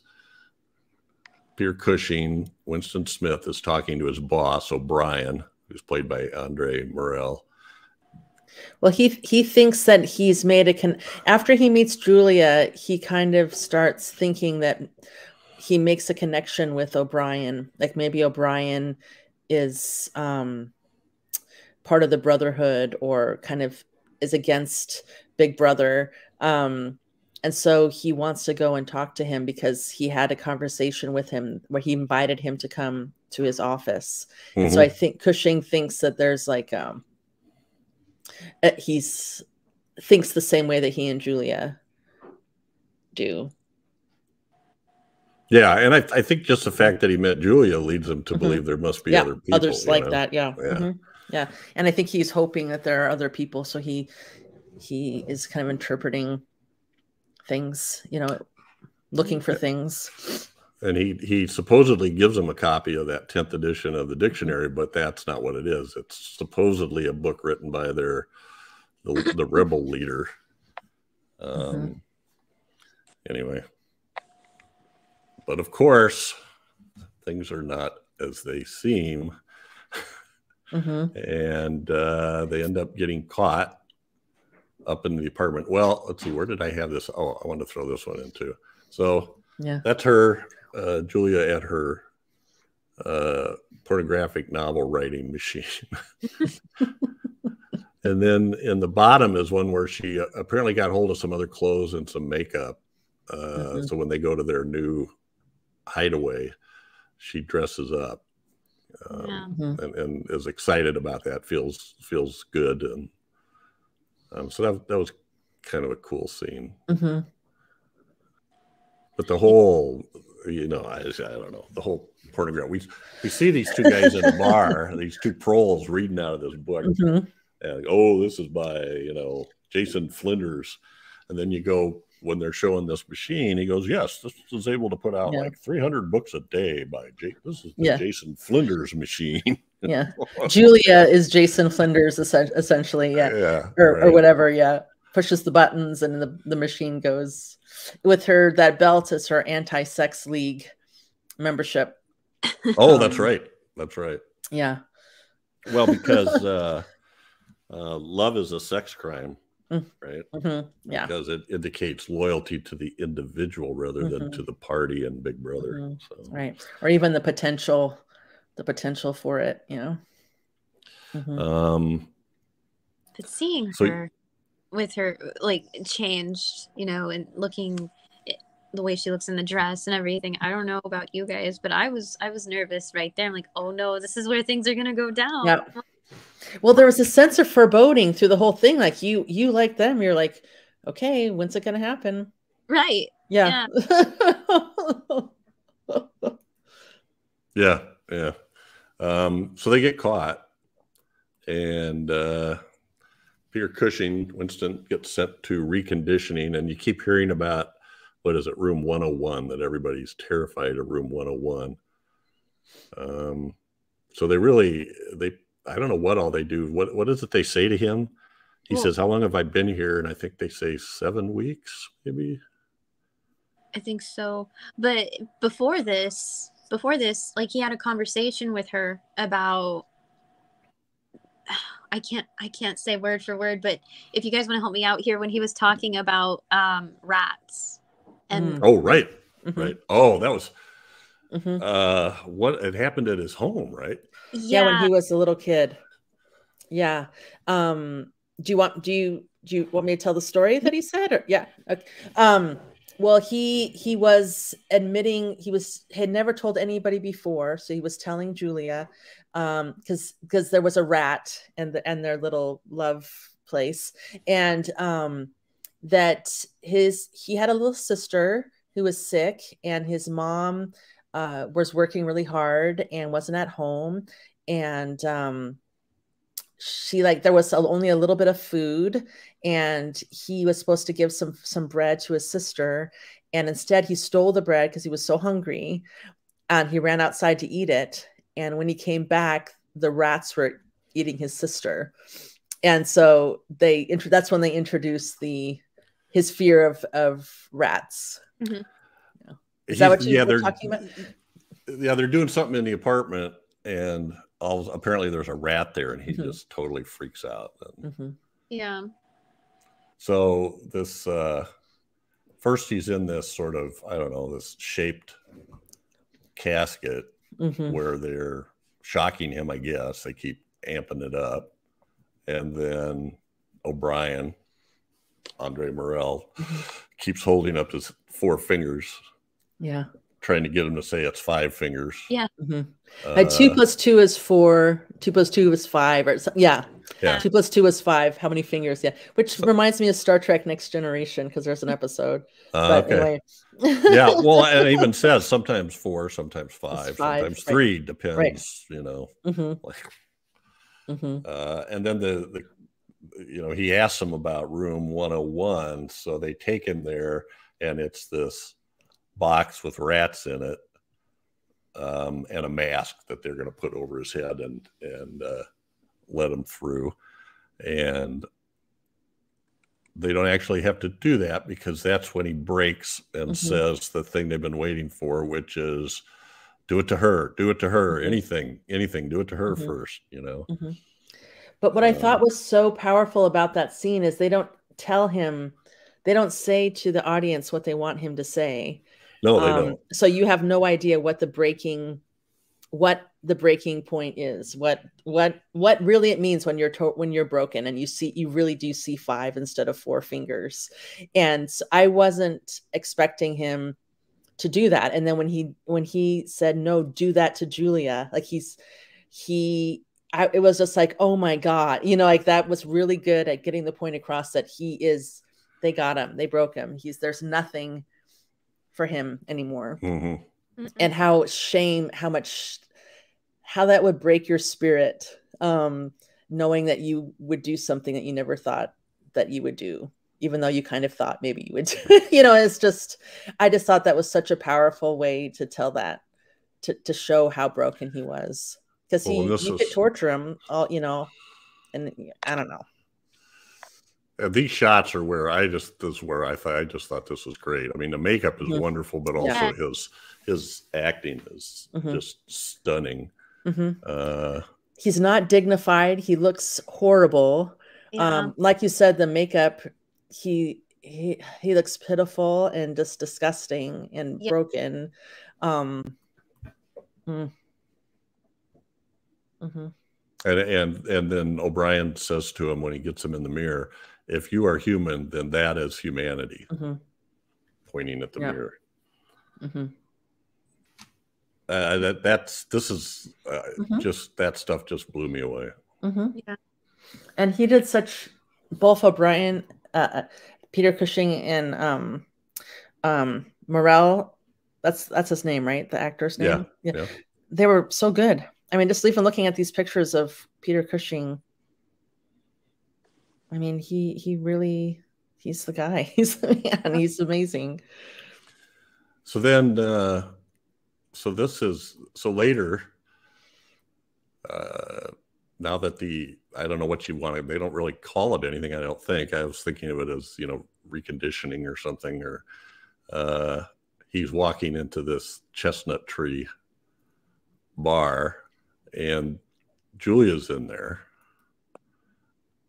Peter Cushing, Winston Smith is talking to his boss O'Brien, who's played by Andre Morell.
Well, he he thinks that he's made a con. After he meets Julia, he kind of starts thinking that he makes a connection with O'Brien. Like maybe O'Brien is um, part of the Brotherhood or kind of is against Big Brother. Um, and so he wants to go and talk to him because he had a conversation with him where he invited him to come to his office. Mm-hmm. And so mm-hmm. I think Cushing thinks that there's like um uh, he's thinks the same way that he and Julia do.
Yeah, and I, I think just the fact that he met Julia leads him to mm-hmm. believe there must be
yeah,
other people,
others like know? that. Yeah, yeah. Mm-hmm. yeah, and I think he's hoping that there are other people, so he he is kind of interpreting things, you know, looking for things.
And he he supposedly gives him a copy of that tenth edition of the dictionary, but that's not what it is. It's supposedly a book written by their the, the rebel leader. Um, mm-hmm. Anyway, but of course, things are not as they seem. Mm-hmm. and uh, they end up getting caught up in the apartment. Well, let's see, where did I have this? Oh, I want to throw this one in too. So
yeah,
that's her, uh, Julia at her uh, pornographic novel writing machine. and then in the bottom is one where she apparently got hold of some other clothes and some makeup. Uh, mm-hmm. So when they go to their new hideaway, she dresses up um, yeah. Mm-hmm. and, and, is excited about that. feels feels good, and um, so that that was kind of a cool scene.
Mm-hmm.
But the whole, you know, I, I don't know the whole pornograph. We we see these two guys in the bar, these two proles reading out of this book, mm-hmm. and oh, this is by you know Jason Flinders, and then you go when they're showing this machine, he goes, "Yes, this is able to put out yeah. like 300 books a day by J- this is the yeah. Jason Flinders machine."
yeah, Julia is Jason Flinders essentially, yeah,
yeah
or, right. or whatever, yeah. Pushes the buttons and the the machine goes. With her, that belt is her anti-sex league membership.
Oh, um, that's right. That's right.
Yeah.
Well, because uh, uh, love is a sex crime mm. right?
Mm-hmm. Yeah,
because it indicates loyalty to the individual rather mm-hmm. than to the party and Big Brother. Mm-hmm.
So. Right, or even the potential, the potential for it. You know.
Mm-hmm. Um,
but seeing so, her with her like changed, you know, and looking eh, the way she looks in the dress and everything. I don't know about you guys, but I was I was nervous right there. I'm like, oh no, this is where things are gonna go down.
Yep. Well, there was a sense of foreboding through the whole thing. Like you, you like them. You're like, okay, when's it going to happen?
Right.
Yeah.
Yeah. yeah. yeah. Um, so they get caught, and uh, Peter Cushing, Winston gets sent to reconditioning, and you keep hearing about what is it, room 101, that everybody's terrified of room 101. Um, so they really they I don't know what all they do. What what is it they say to him? He says, "How long have I been here?" And I think they say seven weeks, maybe.
I think so. But before this, before this, like he had a conversation with her about. I can't I can't say word for word, but if you guys want to help me out here, when he was talking about um, rats, and
mm. oh right, mm-hmm. right, oh that was mm-hmm. uh, what had happened at his home, right?
yeah. yeah when he was a little kid yeah um do you want do you do you want me to tell the story that he said or yeah okay. um well he he was admitting he was had never told anybody before so he was telling julia um because because there was a rat and the and their little love place and um that his he had a little sister who was sick and his mom uh, was working really hard and wasn't at home and um, she like there was only a little bit of food and he was supposed to give some some bread to his sister and instead he stole the bread because he was so hungry and he ran outside to eat it and when he came back the rats were eating his sister and so they that's when they introduced the his fear of of rats mm-hmm. Is that what you yeah, were talking about?
Yeah, they're doing something in the apartment, and all apparently there's a rat there, and he mm-hmm. just totally freaks out.
And, mm-hmm.
Yeah.
So this uh, first, he's in this sort of I don't know this shaped casket
Mhm.
where they're shocking him, I guess. They keep amping it up. And then O'Brien, Andre Morell,
Mhm.
keeps holding up his four fingers,
Yeah.
Trying to get him to say it's five fingers.
Yeah.
Mhm.
Uh,
Uh, two plus two is four. Two plus two is five. Or so, yeah.
yeah.
Two plus two is five. How many fingers? Yeah. Which reminds me of Star Trek Next Generation because there's an episode.
Uh,
But
okay.
anyway.
yeah. Well, and it even says sometimes four, sometimes five,
five,
sometimes
right.
three, depends, you know.
hmm
Like,
hmm
uh, and then the, the, you know, he asks them about room 101. So they take him there, and it's this box with rats in it um, and a mask that they're going to put over his head and, and uh, let him through. And they don't actually have to do that because that's when he breaks and
Mhm.
says the thing they've been waiting for, which is do it to her, do it to her,
Mhm.
anything, anything, do it to her
Mhm.
first, you know?
But what I
Uh,
thought was so powerful about that scene is they don't tell him, they don't say to the audience what they want him to say.
No, they
Um,
don't.
So you have no idea what the breaking, what the breaking point is, what what what really it means when you're to- when you're broken and you see you really do see five instead of four fingers. And so I wasn't expecting him to do that. And then when he when he said no, do that to Julia, like he's he I, it was just like, oh my God, you know, like that was really good at getting the point across that he is, they got him, they broke him. He's, there's nothing for him anymore.
hmm
Mm-mm.
And how shame, how much, how that would break your spirit, um, knowing that you would do something that you never thought that you would do, even though you kind of thought maybe you would, you know, it's just, I just thought that was such a powerful way to tell that, to, to show how broken he was because he
Well, this
you could torture him all you know and i don't know
And these shots are where I just this is where I thought I just thought this was great. I mean, the makeup is
Mhm.
wonderful, but also
Yeah.
his his acting is
Mhm.
just stunning.
Mhm.
Uh,
he's not dignified he looks horrible
Yeah.
um like you said the makeup he he he looks pitiful and just disgusting and
Yeah.
broken um mm. Mhm.
and and and then O'Brien says to him when he gets him in the mirror, "If you are human, then that is humanity."
Mhm.
Pointing at the
Yeah.
mirror.
Mhm.
Uh, that that's this is uh,
Mhm.
just that stuff just blew me away.
Mhm.
Yeah.
and he did such both O'Brien, uh, Peter Cushing, and um, um, Morell. That's that's his name, right? The actor's
Yeah,
name.
yeah.
They were so good. I mean, just even looking at these pictures of Peter Cushing. I mean, he he really he's the guy. He's the man. He's amazing.
So then, uh, so this is so later. Uh, now that the I don't know what you want to, they don't really call it anything. I don't think. I was thinking of it as you know reconditioning or something. Or uh, he's walking into this chestnut tree bar, and Julia's in there,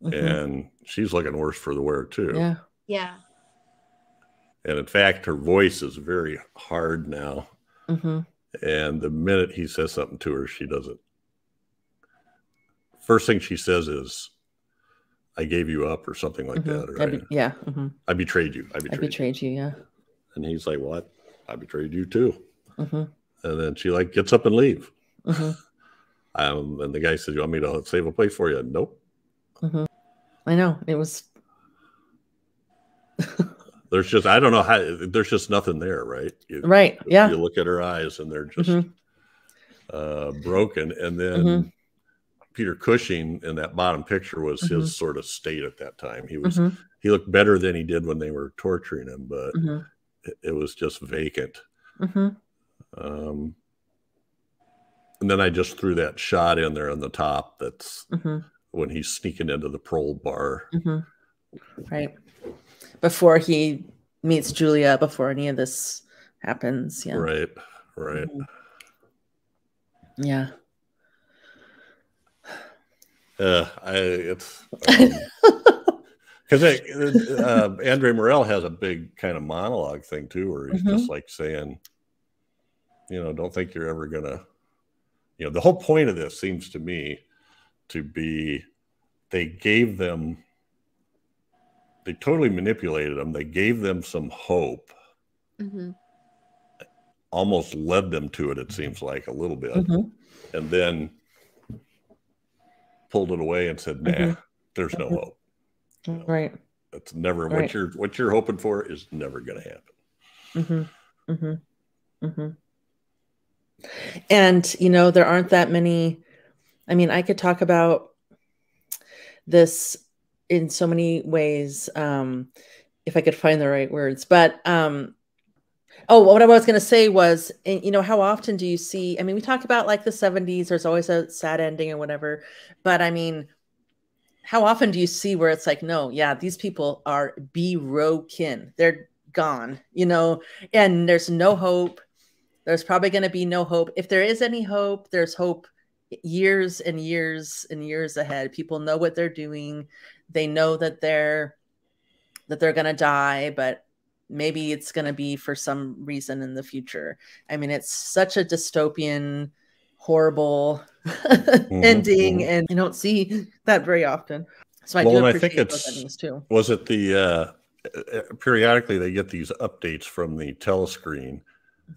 Mhm.
and she's looking worse for the wear too.
Yeah.
yeah.
And in fact, her voice is very hard now.
Mm-hmm.
And the minute he says something to her, she does it. First thing she says is, I gave you up or something like that.
I be- yeah. hmm
I betrayed you. I
I
betrayed, you.
you. Yeah.
And he's like, What? I betrayed you too.
Mm-hmm.
And then she like gets up and leave.
hmm
Um, and the guy says, You want me to save a place for you? Nope.
I know it was.
There's just I don't know how there's just nothing there, right? You,
right. Yeah.
You look at her eyes and they're just
Mhm.
uh, broken. And then
Mhm.
Peter Cushing in that bottom picture was
Mhm.
his sort of state at that time. He was
Mhm.
he looked better than he did when they were torturing him, but
Mhm.
it, it was just vacant.
Mhm.
Um, and then I just threw that shot in there on the top. That's. When he's sneaking into the prole bar.
Mhm. Right. Before he meets Julia, before any of this happens. Yeah.
Right, right.
Mhm. Yeah.
Uh, I it's because uh, Andre Morell has a big kind of monologue thing too, where he's
Mhm.
just like saying, you know, don't think you're ever gonna, you know, the whole point of this seems to me to be they gave them they totally manipulated them. They gave them some hope,
Mhm.
almost led them to it, it seems like a little bit,
Mhm.
and then pulled it away and said, nah,
Mhm.
there's no hope.
Right.
It's never
Right.
what you're what you're hoping for is never gonna happen.
Mm-hmm. Mm-hmm. Mm-hmm. And you know, there aren't that many. I mean, I could talk about this in so many ways, um, if I could find the right words. But um, oh, what I was going to say was, eh, you know, how often do you see? I mean, we talk about like the '70s. There's always a sad ending or whatever. But I mean, how often do you see where it's like, no, yeah, these people are broken. They're gone. You know, and there's no hope. There's probably going to be no hope. If there is any hope, there's hope years and years and years ahead. People know what they're doing. They know that they're that they're going to die, but maybe it's going to be for some reason in the future. I mean, it's such a dystopian, horrible ending,
mhm.
and you don't see that very often. So I
Well,
do
and I
appreciate
think
those
it's-
endings too.
Was it the uh, uh, periodically they get these updates from the telescreen,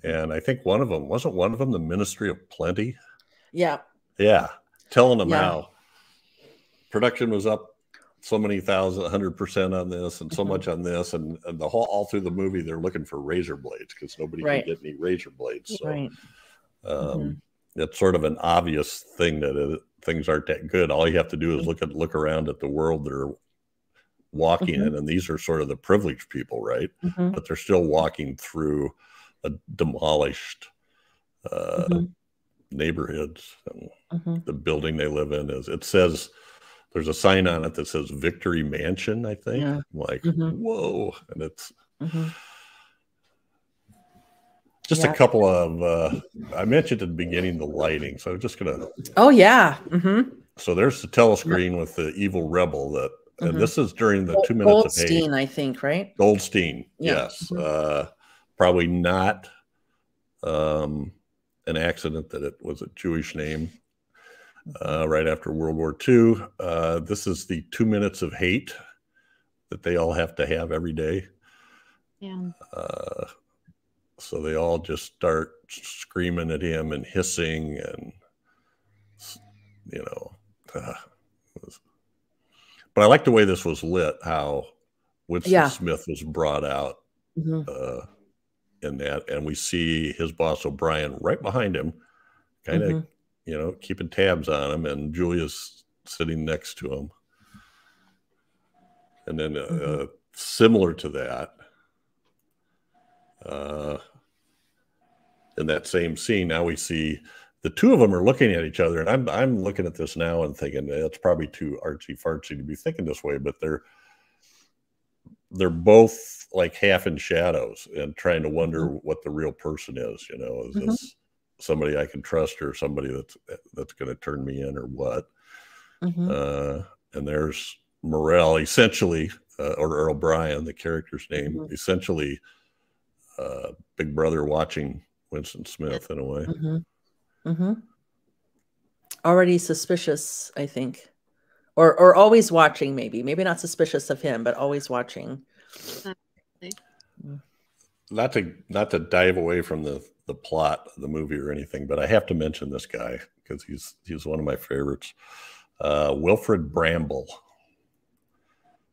and I think one of them wasn't one of them the Ministry of Plenty.
Yeah.
Yeah, telling them
Yeah.
how production was up so many thousand, hundred percent on this, and so
Mhm.
much on this, and, and the whole all through the movie they're looking for razor blades because nobody
Right.
can get any razor blades. So
Right. Mm-hmm.
um, it's sort of an obvious thing that it, things aren't that good. All you have to do is look at look around at the world they're walking
Mhm.
in, and these are sort of the privileged people, right?
Mhm.
But they're still walking through a demolished uh,
Mhm.
Neighborhoods. And
Mhm.
the building they live in is it says there's a sign on it that says Victory Mansion, I think.
Yeah.
I'm like,
Mhm.
whoa. And it's
Mhm.
just
Yeah.
a couple of uh I mentioned at the beginning the lighting. So I'm just gonna
Oh yeah. hmm
so there's the telescreen with the evil rebel that and this is during the two minutes of hate.
Goldstein, I think, right?
Goldstein,
Yeah.
yes.
Mhm.
Uh probably not um an accident that it was a Jewish name. uh, right after World War II. Uh, this is the two minutes of hate that they all have to have every day.
Yeah.
Uh, so they all just start screaming at him and hissing and, you know. uh, was- but I like the way this was lit, how Winston
Yeah.
Smith was brought out
Mhm.
Uh, in that. And we see his boss, O'Brien, right behind him, kind of
Mhm.
you know, keeping tabs on him, and Julia's sitting next to him. And then, uh,
Mhm.
uh, similar to that, uh, in that same scene, now we see the two of them are looking at each other, and I'm I'm looking at this now and thinking that's probably too artsy fartsy to be thinking this way, but they're they're both like half in shadows and trying to wonder what the real person is. You know, is
Mhm.
this somebody I can trust or somebody that's that's going to turn me in or what?
Mhm.
Uh, and there's Morell, essentially, uh, or O'Brien, the character's name,
Mhm.
essentially, uh, Big Brother watching Winston Smith in a way.
Mhm. Mhm. Already suspicious, I think, or or always watching. Maybe, maybe not suspicious of him, but always watching.
Not to not to dive away from the the plot of the movie or anything, but I have to mention this guy because he's he's one of my favorites. Uh, Wilfrid Brambell.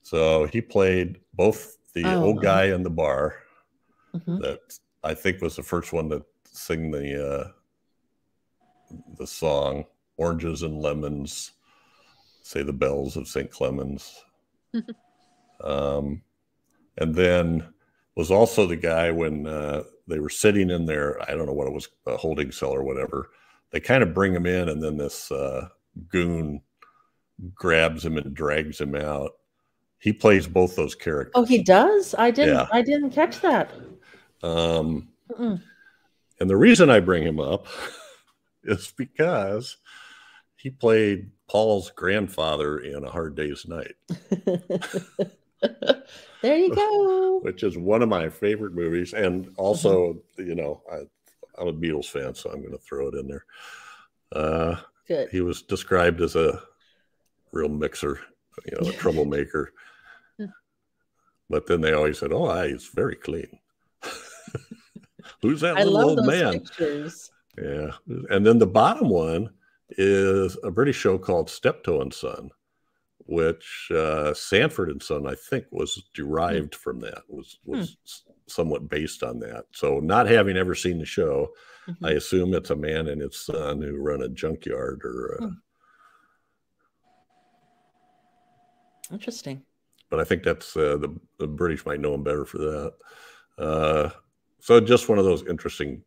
So he played both the
Oh,
old guy in the bar
Mhm.
that I think was the first one to sing the uh, the song "Oranges and Lemons," say the bells of St. Clement's, um, and then was also the guy when uh, they were sitting in there. I don't know what it was, a holding cell or whatever. They kind of bring him in, and then this uh, goon grabs him and drags him out. He plays both those characters.
Oh, he does. I didn't.
Yeah.
I didn't catch that.
Um,
Mm-mm.
And the reason I bring him up is because he played Paul's grandfather in A Hard Day's Night,
there you go.
which is one of my favorite movies. And also, you know, I, I'm a Beatles fan, so I'm going to throw it in there. Uh,
Good.
he was described as a real mixer, you know, a troublemaker. but then they always said, "Oh, I, he's very clean." Who's that
I
little
love
old
those
man?
pictures.
Yeah, and then the bottom one is a British show called Steptoe and Son, which uh, Sanford and Son, I think, was derived from that. Was was somewhat based on that. So, not having ever seen the show,
Mhm.
I assume it's a man and his son who run a junkyard or. Uh,
Hmm. Interesting.
but I think that's uh, the, the British might know him better for that. Uh, so just one of those interesting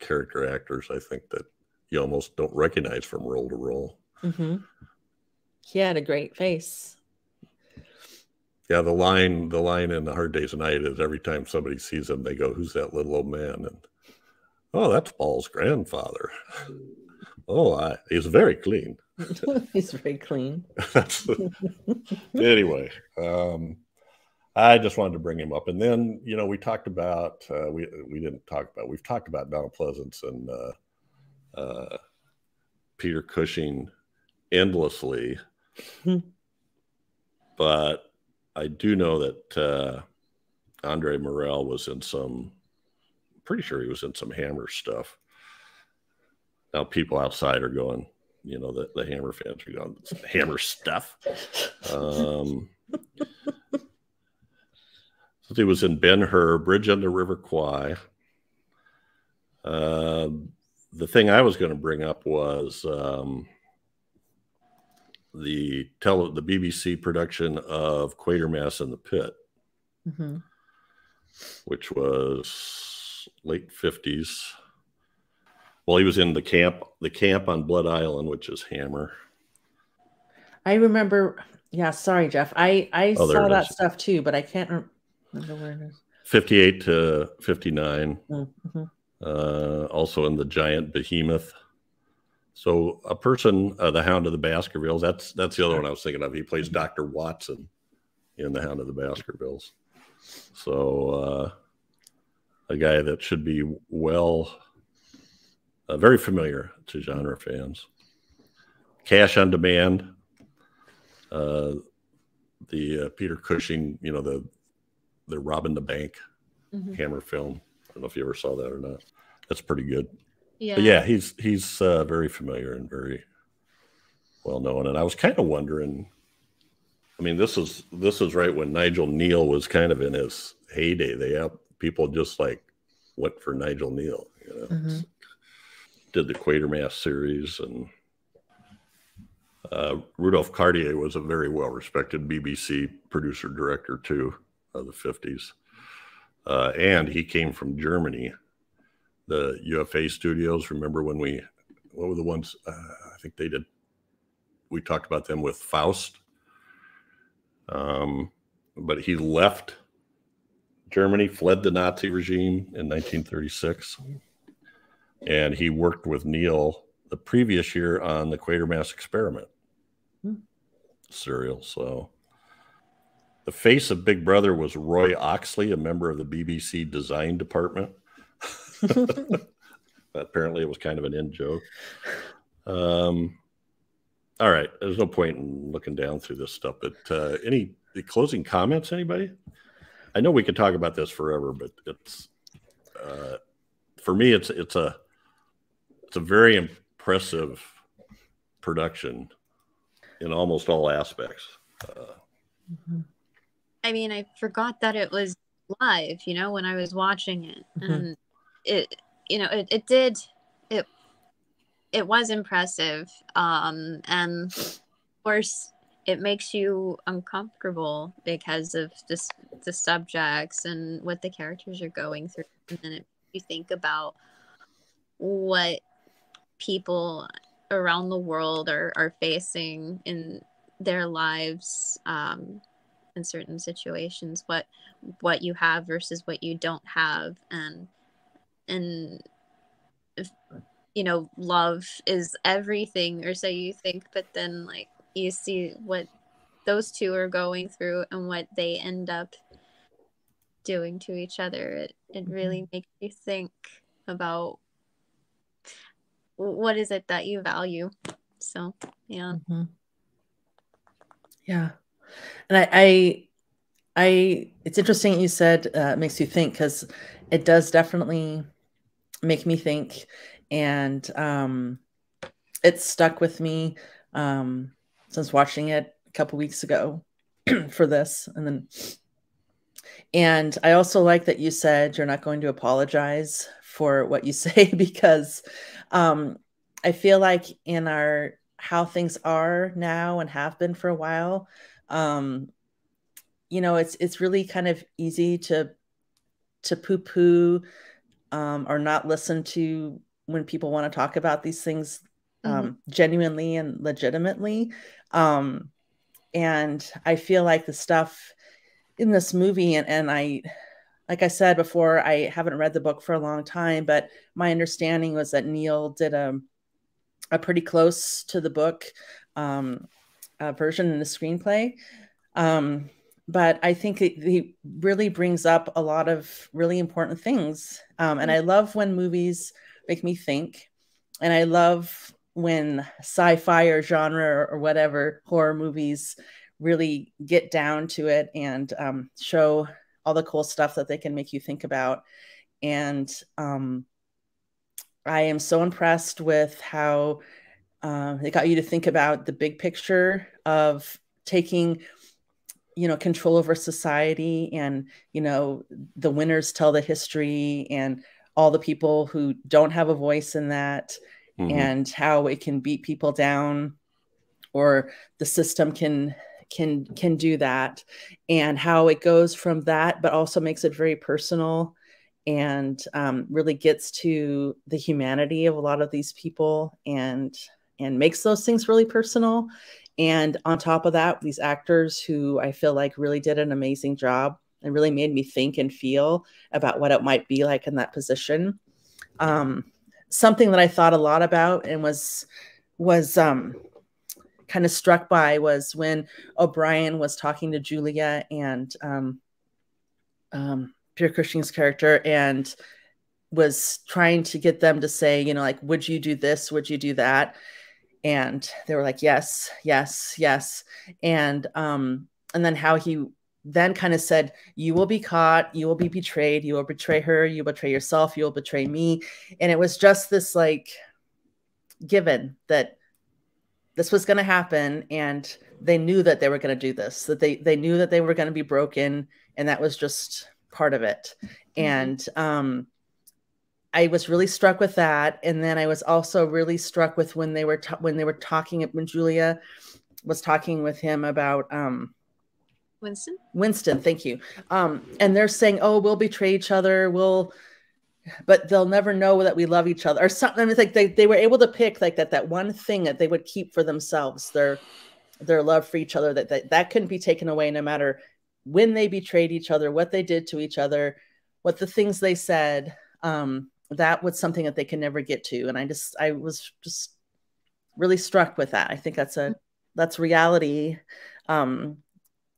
character actors, I think that you almost don't recognize from role to role.
hmm He had a great face.
Yeah, the line the line in the Hard Days of Night is every time somebody sees him, they go, "Who's that little old man?" And oh, that's Paul's grandfather. Oh, I, he's very clean.
He's very clean.
Anyway. Um, I just wanted to bring him up, and then you know we talked about uh, we we didn't talk about we've talked about Donald Pleasence and uh, uh, Peter Cushing endlessly,
Hmm.
but I do know that uh, Andre Morell was in some. Pretty sure he was in some Hammer stuff. Now people outside are going, you know, the, the Hammer fans are going Hammer stuff. Um, so he was in Ben Hur, Bridge on the River Kwai. Uh, the thing I was going to bring up was um, the tele, the BBC production of Quatermass in the Pit,
hmm
which was late fifties. Well, he was in the camp, the camp on Blood Island, which is Hammer.
I remember. Yeah, sorry, Jeff. I I
Oh,
saw that stuff too, but I can't remember where it is.
58 to 59.
Mm-hmm.
Uh, also in the giant behemoth. So a person, uh, the Hound of the Baskervilles. That's that's the other one I was thinking of. He plays Doctor Watson in the Hound of the Baskervilles. So uh, a guy that should be well, uh, very familiar to genre fans. Cash on Demand. Uh, the uh, Peter Cushing, you know the the robbing the bank
Mm-hmm.
Hammer film. I don't know if you ever saw that or not. That's pretty good.
Yeah.
But yeah, he's he's uh, very familiar and very well known. And I was kind of wondering. I mean, this is this is right when Nigel Kneale was kind of in his heyday. They have people just like went for Nigel Kneale. You know,
Mhm.
did the Quatermass series and. Uh, Rudolph Cartier was a very well respected BBC producer director too of the 50s. Uh, and he came from Germany the UFA studios. Remember when we, what were the ones? Uh, I think they did. We talked about them with Faust. Um, but he left Germany, fled the Nazi regime in 1936, and he worked with Kneale the previous year on the Quatermass experiment
Hmm.
serial. So. The face of Big Brother was Roy Oxley, a member of the BBC design department. Apparently, it was kind of an in joke. Um, all right, there's no point in looking down through this stuff. But uh, any the closing comments? Anybody? I know we could talk about this forever, but it's uh, for me, it's it's a it's a very impressive production in almost all aspects. Uh,
Mhm.
I mean, I forgot that it was live, you know, when I was watching it.
Mhm.
And it, you know, it, it did, it, it was impressive. Um, and of course, it makes you uncomfortable because of just the subjects and what the characters are going through. And then it, you think about what people around the world are, are facing in their lives um, in certain situations what what you have versus what you don't have and and if, you know love is everything or so you think but then like you see what those two are going through and what they end up doing to each other it, it really makes you think about what is it that you value. So yeah.
Mm-hmm. Yeah. And I, I, I, it's interesting you said uh, makes you think because it does definitely make me think, and um, it stuck with me um, since watching it a couple weeks ago for this, and then, and I also like that you said you're not going to apologize for what you say because um, I feel like in our how things are now and have been for a while, um, you know, it's it's really kind of easy to to poo poo um, or not listen to when people want to talk about these things um, mm-hmm. genuinely and legitimately. Um, and I feel like the stuff in this movie, and, and I, like I said before, I haven't read the book for a long time, but my understanding was that Kneale did a, a pretty close to the book um, version in the screenplay. Um, but I think he really brings up a lot of really important things. Um, and I mm-hmm. love when movies make me think. And I love when sci fi or genre or whatever horror movies really get down to it and um, show all the cool stuff that they can make you think about. And um, I am so impressed with how uh, they got you to think about the big picture of taking you know control over society and you know the winners tell the history and all the people who don't have a voice in that mm-hmm. and how it can beat people down or the system can can can do that and how it goes from that but also makes it very personal and um, really gets to the humanity of a lot of these people and and makes those things really personal and on top of that, these actors who I feel like really did an amazing job and really made me think and feel about what it might be like in that position. Um, something that I thought a lot about and was was um, kind of struck by was when O'Brien was talking to Julia and um, um, Peter Cushing's character and was trying to get them to say, you know, like, would you do this? Would you do that? And they were like yes yes yes. And um and then how he then kind of said you will be caught you will be betrayed you will betray her you will betray yourself you will betray me. And it was just this like given that this was going to happen and they knew that they were going to do this that they they knew that they were going to be broken and that was just part of it. Mm-hmm. and um I was really struck with that, and then I was also really struck with when they were when they were talking when Julia was talking with him about um,
Winston.
Winston, thank you. Um, and they're saying, "Oh, we'll betray each other. We'll." But they'll never know that we love each other, or something. It's like they, they were able to pick like that that one thing that they would keep for themselves, their their love for each other. That that, that couldn't be taken away, no matter when they betrayed each other, what they did to each other, what the things they said. Um, that was something that they can never get to and i just i was just really struck with that. I think that's a that's reality um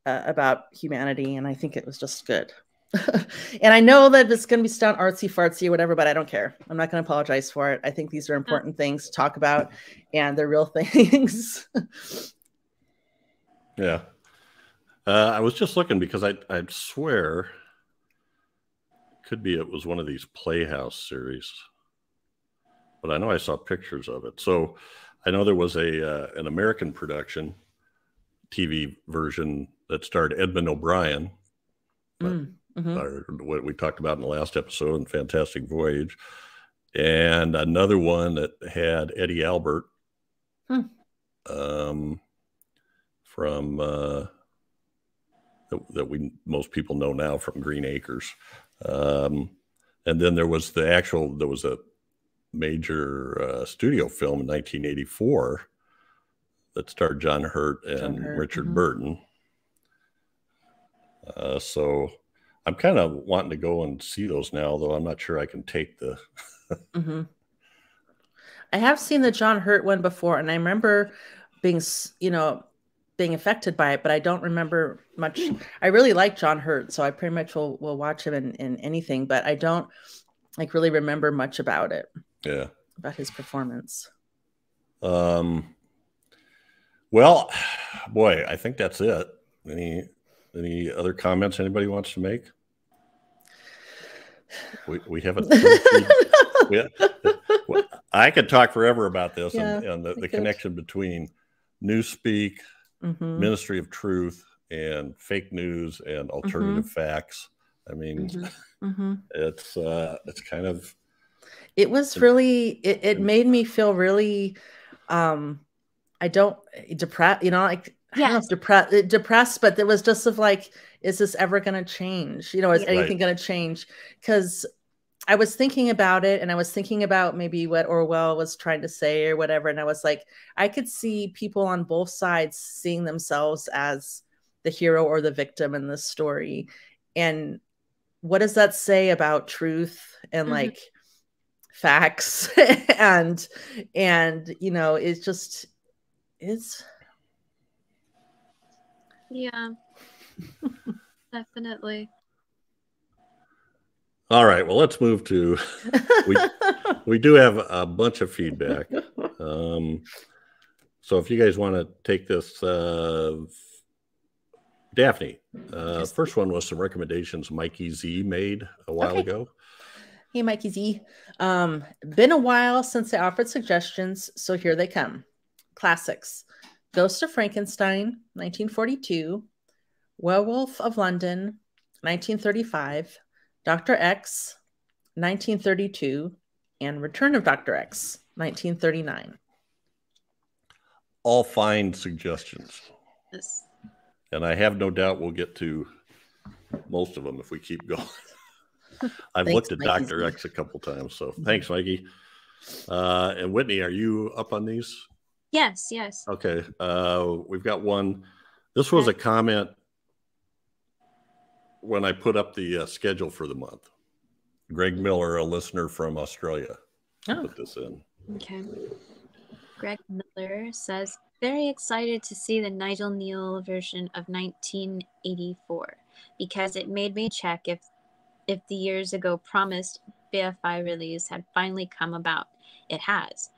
uh, about humanity and i think it was just good. And i know that it's going to be sound artsy fartsy or whatever but i don't care. I'm not going to apologize for it. I think these are important things to talk about and they're real things.
Yeah. Uh, i was just looking because i i swear could be it was one of these Playhouse series, but I know I saw pictures of it. So I know there was a uh, an American production TV version that starred Edmund O'Brien, mm, mm-hmm. what we talked about in the last episode, in Fantastic Voyage, and another one that had Eddie Albert, hmm. um, from. Uh, that, that we most people know now from Green Acres. Um, and then there was the actual, there was a major uh, studio film in 1984 that starred John Hurt and John Hurt. Richard mm-hmm. Burton. Uh, so I'm kind of wanting to go and see those now, though I'm not sure I can take the.
mm-hmm. I have seen the John Hurt one before, and I remember being, you know, being affected by it, but I don't remember much. I really like John Hurt, so I pretty much will, will watch him in, in anything, but I don't like really remember much about it,
Yeah.
about his performance.
Um, well, boy, I think that's it. Any any other comments anybody wants to make? We, we haven't. we- I could talk forever about this and,
Yeah,
and the, the connection between Newspeak,
Mhm,
Ministry of Truth, and fake news and alternative facts. I mean,
mhm, mhm.
it's uh, it's kind of
It was
And-
really. It, it made me feel really. Um, I don't depressed. You know, like I don't know if depressed, depressed, but it was just of like, is this ever going to change? You know, is
Yeah.
anything going to change? Because I was thinking about it, and I was thinking about maybe what Orwell was trying to say or whatever, and I was like, I could see people on both sides seeing themselves as the hero or the victim in this story, and what does that say about truth and
Mhm.
like facts and and you know it's just it's
Yeah. Definitely.
All right. Well, let's move to. We- We do have a bunch of feedback. Um, so if you guys want to take this, uh, Daphne, uh, first one was some recommendations Mikey Z made a while
Okay.
ago.
hey mikey z um been a while since i offered suggestions so here they come classics ghost of frankenstein 1942 werewolf of london 1935 dr x 1932 and return of dr x 1939
All fine suggestions.
Yes.
And I have no doubt we'll get to most of them if we keep going. I've
Thanks,
looked at
Mikey
Dr. X a couple times. So thanks, Mikey. Uh, and Whitney, are you up on these?
Yes, yes.
Okay. Uh, we've got one. This was a comment when I put up the uh, schedule for the month. Greg Miller, a listener from Australia,
oh
put this in.
Okay. Greg Miller says, very excited to see the Nigel Kneale version of 1984 because it made me check if if the years ago promised BFI release had finally come about. It has.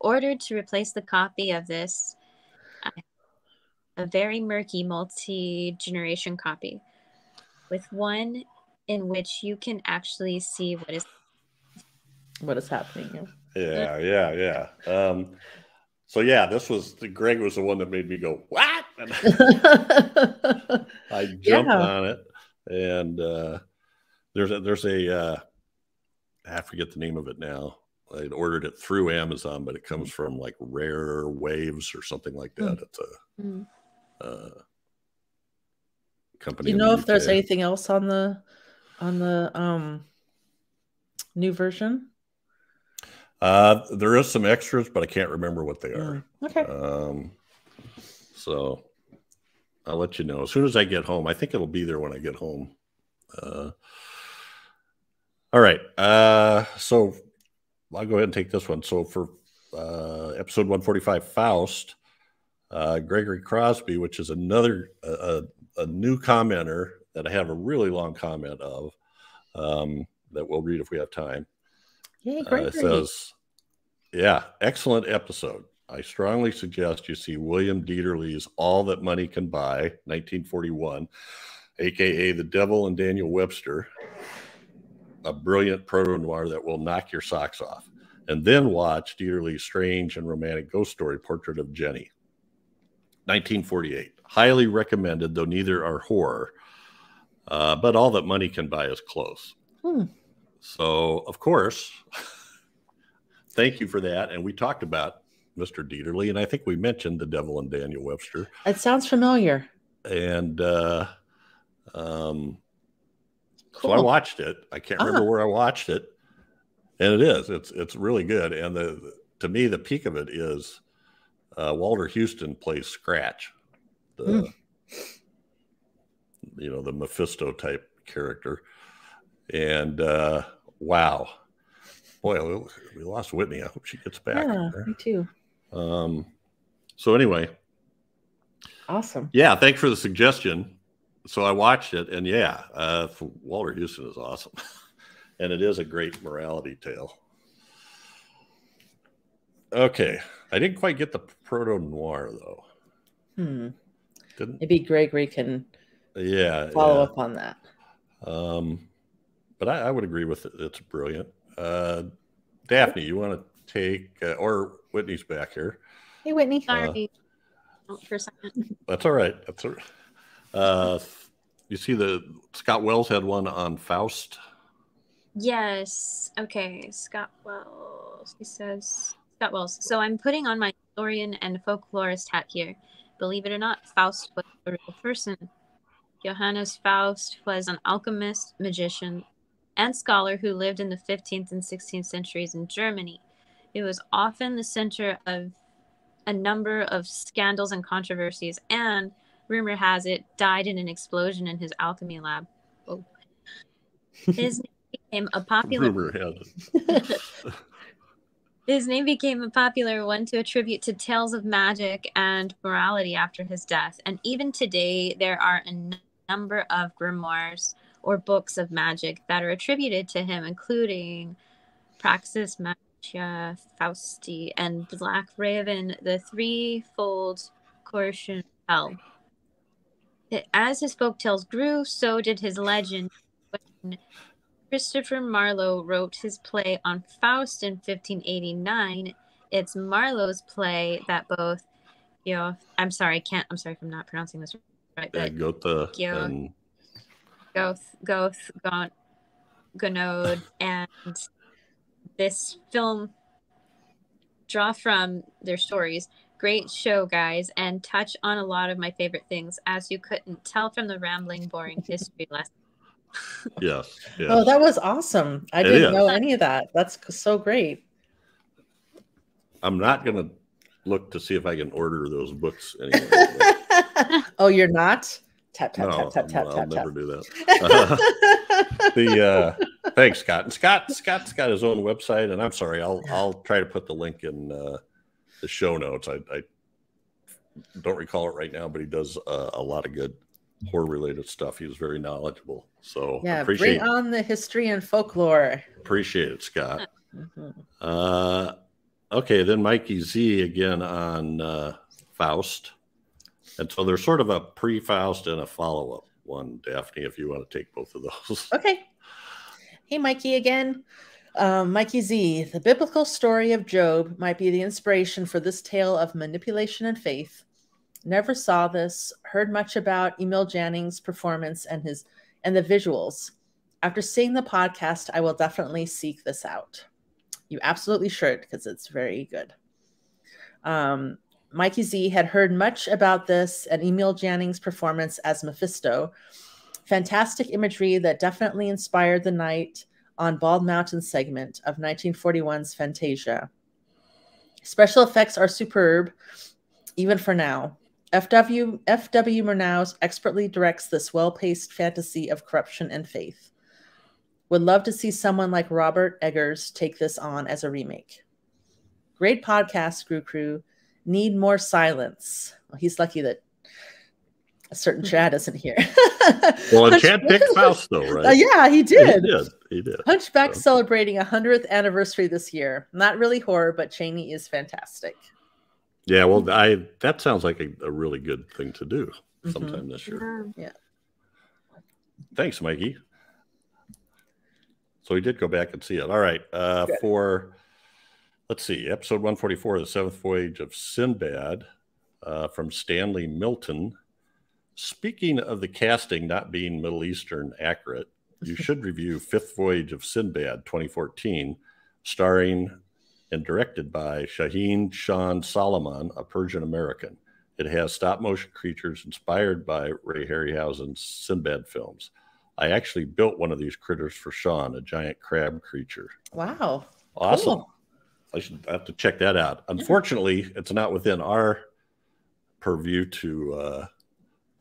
Ordered to replace the copy of this, a very murky multi generation copy, with one in which you can actually see what is
what is happening
Yeah, yeah, yeah. Um, so yeah, this was Greg was the one that made me go what? And I jumped
Yeah.
on it, and uh, there's a there's a uh, I forget the name of it now. I ordered it through Amazon, but it comes from like Rare Waves or something like that. It's a
Mm.
uh, company.
Do you know
the
if there's anything else on the on the um new version?
Uh, there is some extras, but I can't remember what they are.
Okay.
Um, so I'll let you know as soon as I get home. I think it'll be there when I get home. Uh, all right. Uh, so I'll go ahead and take this one. So for uh, episode 145, Faust, uh, Gregory Crosby, which is another a, a, new commenter that I have a really long comment of um, that we'll read if we have time.
Yay,
Uh,
great.
it says, yeah, excellent episode. I strongly suggest you see William Dieterle's All That Money Can Buy, 1941, aka The Devil and Daniel Webster, a brilliant proto noir that will knock your socks off. And then watch Dieterle's strange and romantic ghost story, Portrait of Jennie, 1948. Highly recommended, though neither are horror. Uh, but All That Money Can Buy is close.
Hmm.
So, of course, thank you for that. And we talked about Mr. Dieterle, and I think we mentioned the Devil and Daniel Webster.
It sounds familiar.
And uh, um, so I watched it. I can't remember
Ah.
where I watched it, and it is. It's it's really good. And the to me, the peak of it is uh, Walter Huston plays Scratch, the
Hmm.
you know the Mephisto type character, and uh, wow, boy, we, we lost Whitney. I hope she gets back.
Yeah, me too.
Um, so anyway,
Awesome.
yeah, thanks for the suggestion. So I watched it, and yeah, uh, Walter Huston is awesome. and it is a great morality tale. Okay, I didn't quite get the proto noir though.
Hmm.
Didn't
Maybe Gregory can
yeah
follow
yeah.
up on that.
Um, but I, I would agree with it. It's brilliant. Uh, Daphne, you want to take uh, or Whitney's back here?
Hey, Whitney.
Sorry. Oh, for a second.
That's all right. That's all right. Uh, you see the Scott Wells had one on Faust.
Yes. Okay. Scott Wells. He says Scott Wells. So I'm putting on my historian and folklorist hat here. Believe it or not, Faust was a real person. Johannes Faust was an alchemist, magician, and scholar who lived in the 15th and 16th centuries in Germany. He was often the center of a number of scandals and controversies, and rumor has it died in an explosion in his alchemy lab. Oh. His name became a popular
Rumor it.
his name became a popular one to attribute to tales of magic and morality after his death. And even today, there are a number of grimoires or books of magic that are attributed to him, including Praxis Magia, Fausti, and Black Raven, the threefold Corsican Hell. As his folk tales grew, so did his legend. Christopher Marlowe wrote his play on Faust in 1589. It's Marlowe's play that both, you know, I'm sorry, I can't, I'm sorry if I'm not pronouncing this right,
Yeah,
but uh,
Goethe
Yeah.
and
Goth, Goth, Gonode, and this film draw from their stories. Great show, guys, and touch on a lot of my favorite things, as you couldn't tell from the rambling, boring history lesson.
yes, yes.
Oh, that was awesome. I
It
didn't
is.
know any of that. That's so great.
I'm not gonna look to see if I can order those books anyway.
oh, you're not? Tap, tap,
no,
tap, tap, tap,
I'll
tap,
never
tap.
do that. the uh, thanks, Scott. And Scott Scott's got his own website, and I'm sorry, I'll I'll try to put the link in uh, the show notes. I, I don't recall it right now, but he does uh, a lot of good horror related stuff. He was very knowledgeable, so
yeah,
appreciate
bring on the history and folklore.
appreciate it, Scott.
Mhm.
Uh, okay, then Mikey Z again on uh, Faust. And so there's sort of a pre Faust and a follow up one, Daphne, if you want to take both of those.
Okay. Hey, Mikey again. Um, Mikey Z, the biblical story of Job might be the inspiration for this tale of manipulation and faith. Never saw this, heard much about Emil Jannings' performance and his and the visuals. After seeing the podcast, I will definitely seek this out. You absolutely should because it's very good. Um, Mikey Z had heard much about this and Emil Jannings' performance as Mephisto. Fantastic imagery that definitely inspired the night on Bald Mountain segment of 1941's Fantasia. Special effects are superb, even for now. FW FW Murnau expertly directs this well-paced fantasy of corruption and faith. Would love to see someone like Robert Eggers take this on as a remake. Great podcast, Screw Crew. Need more silence. Well, he's lucky that a certain Chad isn't here.
Well, and Chad picked Faust, though, right?
Uh, yeah, he did.
He
did.
He did.
Hunchback
So-
celebrating a hundredth anniversary this year. Not really horror, but Chaney is fantastic.
Yeah, well, I that sounds like a, a really good thing to do
Mhm.
sometime this year.
Yeah.
Thanks, Mikey. So we did go back and see it. All right. Uh,
Good.
for, let's see, episode 144, The Seventh Voyage of Sinbad uh, from Stanley Milton. Speaking of the casting not being Middle Eastern accurate, you should review Fifth Voyage of Sinbad 2014, starring and directed by Shaheen Shan Solomon, a Persian American. It has stop motion creatures inspired by Ray Harryhausen's Sinbad films. I actually built one of these critters for Sean, a giant crab creature.
Wow.
Awesome.
Cool.
I should have to check that out. Unfortunately, it's not within our purview to uh,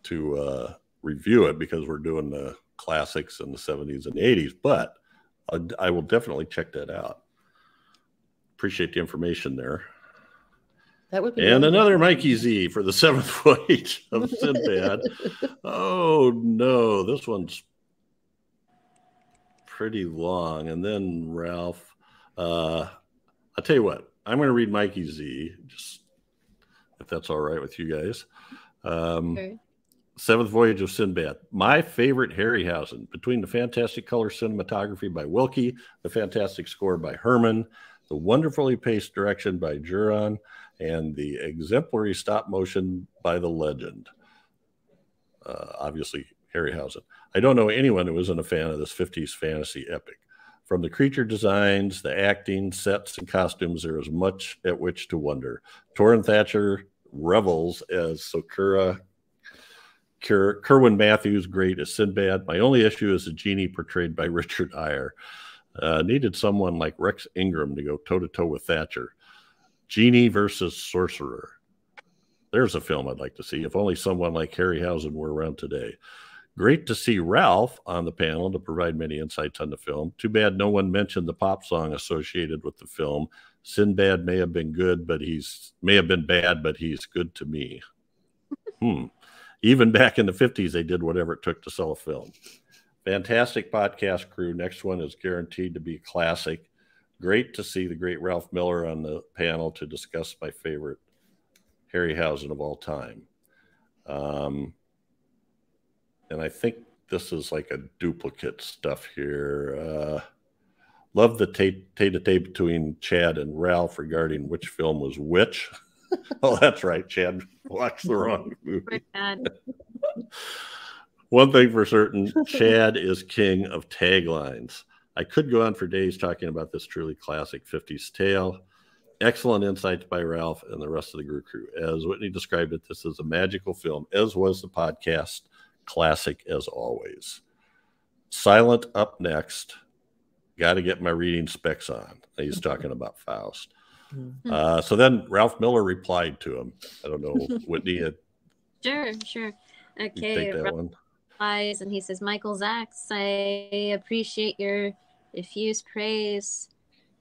to uh, review it because we're doing the classics in the 70s and 80s, but I, I will definitely check that out. Appreciate the information there.
That would be
And another Mikey Z for the seventh voyage of Sinbad. oh no, this one's pretty long. And then Ralph, uh, I'll tell you what, I'm going to read Mikey Z, just if that's all right with you guys. Um, okay. Seventh Voyage of Sinbad. My favorite Harryhausen between the fantastic color cinematography by Wilkie, the fantastic score by Herrmann, the wonderfully paced direction by Juran, and the exemplary stop motion by the legend. Uh, obviously, Harryhausen. I don't know anyone who isn't a fan of this 50s fantasy epic. From the creature designs, the acting, sets, and costumes, there is much at which to wonder. Torin Thatcher revels as Sokurah Ker- Kerwin Matthews, great as Sinbad. My only issue is the genie portrayed by Richard Eyer. Uh, needed someone like Rex Ingram to go toe to toe with Thatcher. Genie versus Sorcerer. There's a film I'd like to see. If only someone like Harryhausen were around today. Great to see Ralph on the panel to provide many insights on the film. Too bad no one mentioned the pop song associated with the film. Sinbad may have been good, but he's may have been bad, but he's good to me. Hmm. Even back in the 50s, they did whatever it took to sell a film. Fantastic podcast crew. Next one is guaranteed to be a classic. Great to see the great Ralph Miller on the panel to discuss my favorite Harryhausen of all time. Um, and I think this is like a duplicate stuff here. Uh, love the tate to tate between Chad and Ralph regarding which film was which. oh, that's right. Chad watched the wrong movie. One thing for certain Chad is king of taglines. I could go on for days talking about this truly classic 50s tale. Excellent insights by Ralph and the rest of the group crew. As Whitney described it, this is a magical film, as was the podcast classic as always. Silent up next. Got to get my reading specs on. He's talking about Faust. Mm-hmm. Uh, so then Ralph Miller replied to him. I don't know, Whitney had.
Sure, sure. Okay. Replies and he says, Michael Zacks, I appreciate your diffuse praise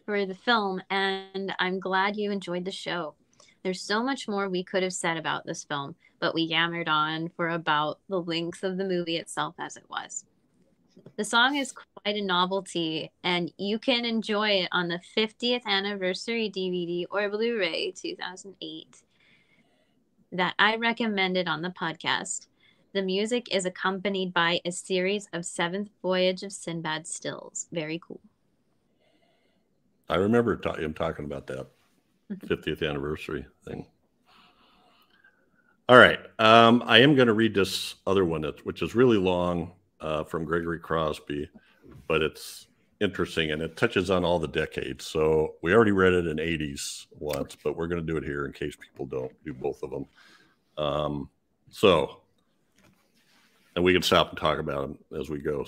for the film, and I'm glad you enjoyed the show. There's so much more we could have said about this film, but we yammered on for about the length of the movie itself as it was. The song is quite a novelty, and you can enjoy it on the 50th anniversary DVD or Blu ray 2008 that I recommended on the podcast. The music is accompanied by a series of Seventh Voyage of Sinbad stills. Very cool.
I remember ta- him talking about that 50th anniversary thing. All right. Um, I am going to read this other one, which is really long uh, from Gregory Crosby, but it's interesting and it touches on all the decades. So we already read it in 80s once, but we're going to do it here in case people don't do both of them. Um, so, and we can stop and talk about them as we go.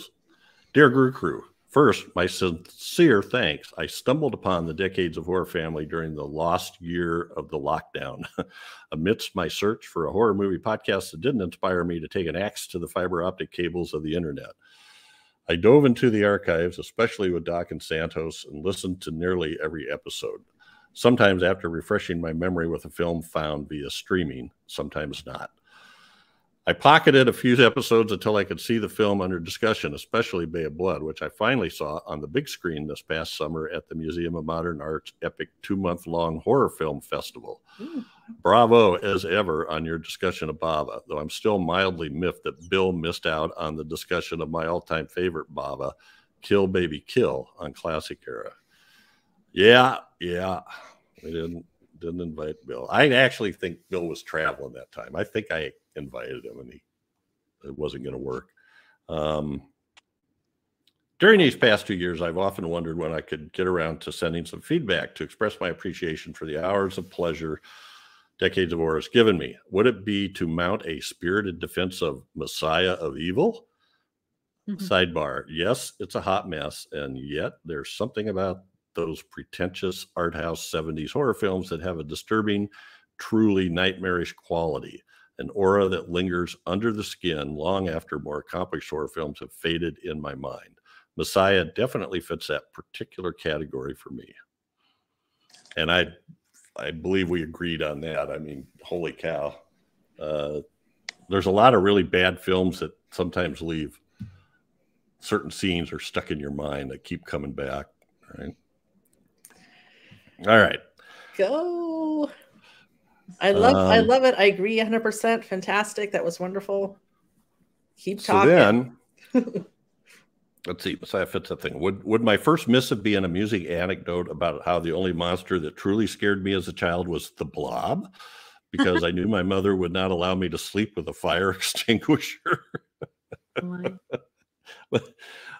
Dear Grue Crew, First, my sincere thanks. I stumbled upon the Decades of Horror family during the lost year of the lockdown. Amidst my search for a horror movie podcast that didn't inspire me to take an axe to the fiber optic cables of the internet. I dove into the archives, especially with Doc and Santos, and listened to nearly every episode. Sometimes after refreshing my memory with a film found via streaming, sometimes not. I pocketed a few episodes until I could see the film under discussion, especially Bay of Blood, which I finally saw on the big screen this past summer at the Museum of Modern Art's epic two month long horror film festival. Mm. Bravo, as ever, on your discussion of Bava, though I'm still mildly miffed that Bill missed out on the discussion of my all time favorite Bava, Kill Baby Kill, on Classic Era. Yeah, yeah, we didn't didn't invite Bill. I actually think Bill was traveling that time. I think I invited him, and he it wasn't going to work. Um, during these past two years, I've often wondered when I could get around to sending some feedback to express my appreciation for the hours of pleasure Decades of Horror has given me. Would it be to mount a spirited defense of Messiah of Evil? Mm-hmm. Sidebar Yes, it's a hot mess, and yet there's something about those pretentious art house 70s horror films that have a disturbing, truly nightmarish quality an aura that lingers under the skin long after more accomplished horror films have faded in my mind. Messiah definitely fits that particular category for me. And I I believe we agreed on that. I mean, holy cow. Uh, there's a lot of really bad films that sometimes leave certain scenes are stuck in your mind that keep coming back. Right. All right.
Go. I love I
Um,
love it. I agree 100%. Fantastic. That was wonderful. Keep
So
talking.
then, let's see. Messiah fits that thing. Would would my first missive be an amusing anecdote about how the only monster that truly scared me as a child was the blob? Because I knew my mother would not allow me to sleep with a fire extinguisher.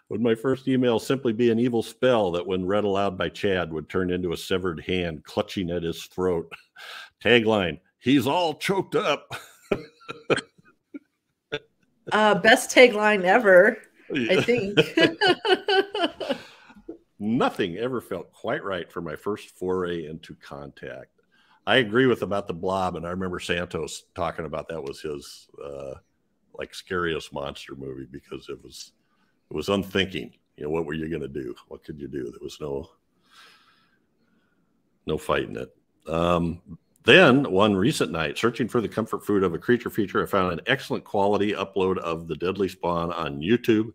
would my first email simply be an evil spell that, when read aloud by Chad, would turn into a severed hand clutching at his throat? Tagline: He's all choked up.
uh best tagline ever, I think.
Nothing ever felt quite right for my first foray into contact. I agree with about the blob, and I remember Santos talking about that was his uh, like scariest monster movie because it was it was unthinking. You know, what were you going to do? What could you do? There was no no fighting it. Um, then one recent night, searching for the comfort food of a creature feature, I found an excellent quality upload of the Deadly Spawn on YouTube.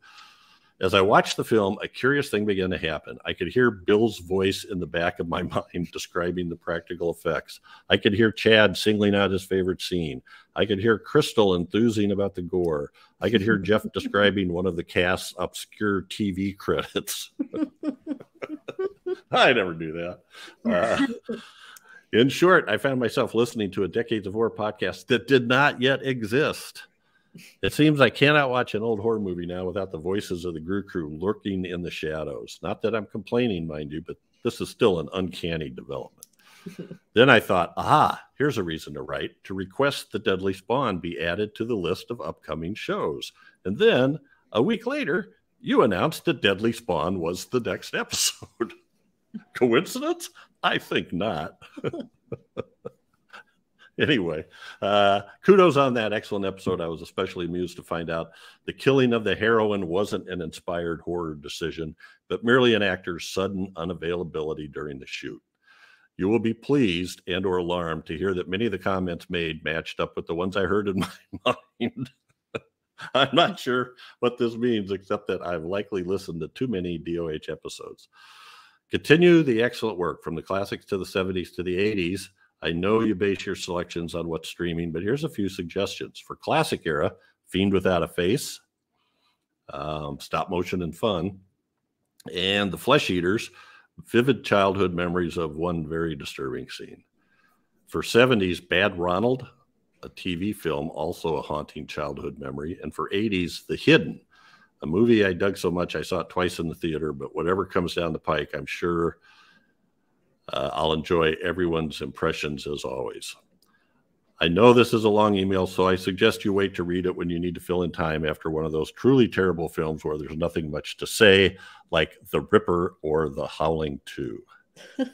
As I watched the film, a curious thing began to happen. I could hear Bill's voice in the back of my mind describing the practical effects. I could hear Chad singling out his favorite scene. I could hear Crystal enthusing about the gore. I could hear Jeff describing one of the cast's obscure TV credits. I never do that. Uh, in short, I found myself listening to a Decades of Horror podcast that did not yet exist. It seems I cannot watch an old horror movie now without the voices of the Grue crew lurking in the shadows. Not that I'm complaining, mind you, but this is still an uncanny development. then I thought, aha, here's a reason to write to request the Deadly Spawn be added to the list of upcoming shows. And then a week later, you announced that Deadly Spawn was the next episode. Coincidence? I think not. anyway, uh, kudos on that excellent episode. I was especially amused to find out the killing of the heroine wasn't an inspired horror decision, but merely an actor's sudden unavailability during the shoot. You will be pleased and or alarmed to hear that many of the comments made matched up with the ones I heard in my mind. I'm not sure what this means, except that I've likely listened to too many DOH episodes. Continue the excellent work from the classics to the 70s to the 80s. I know you base your selections on what's streaming, but here's a few suggestions. For classic era, Fiend Without a Face, um, Stop Motion and Fun, and The Flesh Eaters, vivid childhood memories of one very disturbing scene. For 70s, Bad Ronald, a TV film, also a haunting childhood memory. And for 80s, The Hidden, a movie I dug so much I saw it twice in the theater, but whatever comes down the pike, I'm sure uh, I'll enjoy everyone's impressions as always. I know this is a long email, so I suggest you wait to read it when you need to fill in time after one of those truly terrible films where there's nothing much to say, like The Ripper or The Howling 2.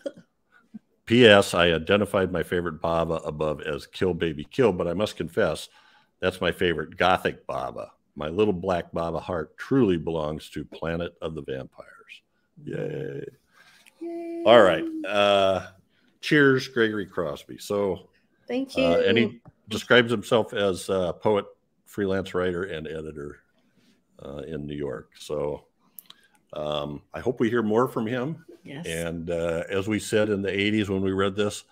P.S. I identified my favorite Bava above as Kill Baby Kill, but I must confess that's my favorite Gothic Bava. My little black Bava heart truly belongs to Planet of the Vampires. Yay. All right. Uh, cheers, Gregory Crosby. So,
Thank you.
uh, and he describes himself as a poet, freelance writer, and editor uh, in New York. So, um, I hope we hear more from him.
yes.
And uh, as we said in the 80s when we read this,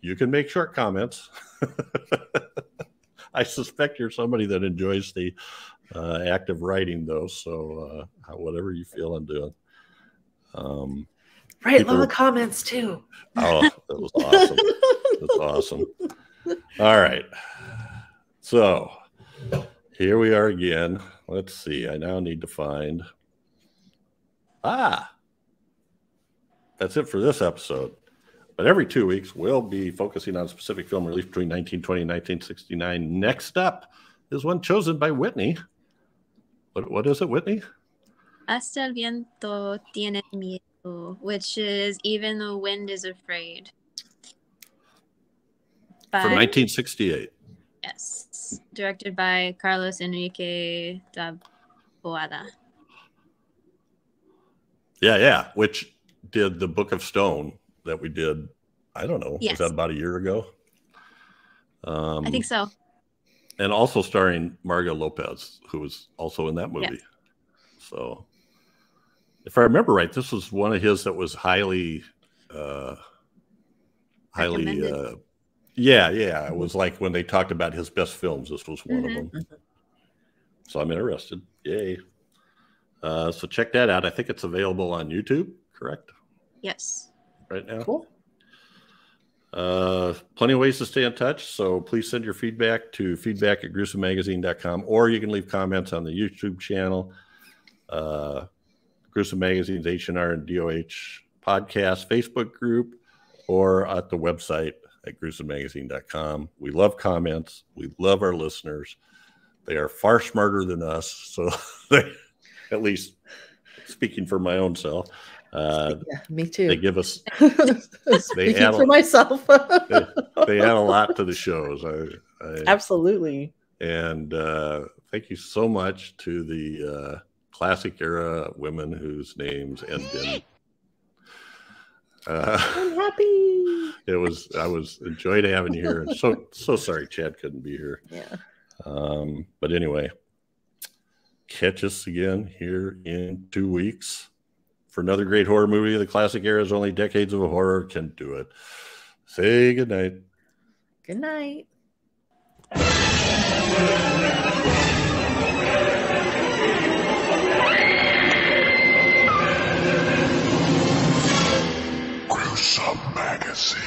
you can make short comments. I suspect you're somebody that enjoys the uh, act of writing, though. So, uh, whatever you feel I'm doing. Um,
Write
people-
long comments too.
oh, that was awesome. That's awesome. All right. So here we are again. Let's see. I now need to find. Ah, that's it for this episode. But every two weeks, we'll be focusing on a specific film released between 1920 and 1969. Next up is one chosen by Whitney. What, what is it, Whitney?
Hasta el viento tiene miedo, which is Even the Wind is Afraid. By,
From 1968.
yes, directed by Carlos Enrique Taboada.
Yeah, yeah. Which did the Book of Stone that we did. I don't know.
Yes.
Was that about a year ago? Um,
I think so.
And also starring Marga Lopez, who was also in that movie.
Yes.
So if I remember right, this was one of his that was highly, uh, highly, uh, yeah, yeah. It was like when they talked about his best films, this was one
Mhm.
of them. So I'm interested. Yay. Uh, so check that out. I think it's available on YouTube, correct?
Yes.
Right now.
Cool.
Uh, plenty of ways to stay in touch. So please send your feedback to feedback at gruesomemagazine.com or you can leave comments on the YouTube channel, uh, Gruesome Magazine's HNR and DOH podcast Facebook group, or at the website at gruesomemagazine.com. We love comments. We love our listeners. They are far smarter than us. So they, at least speaking for my own self, uh,
yeah, me too.
they give us,
Speaking
add a-
for myself.
they add a lot to the shows. I, I,
Absolutely.
and uh, thank you so much to the uh, classic era women whose names end in. Uh,
I'm happy.
it was I was enjoyed having you here, and so so sorry Chad couldn't be here.
Yeah.
Um, but anyway, catch us again here in two weeks for another great horror movie. The classic era is only decades of horror can do it. Say good night.
Good night. Gruesome Magazine.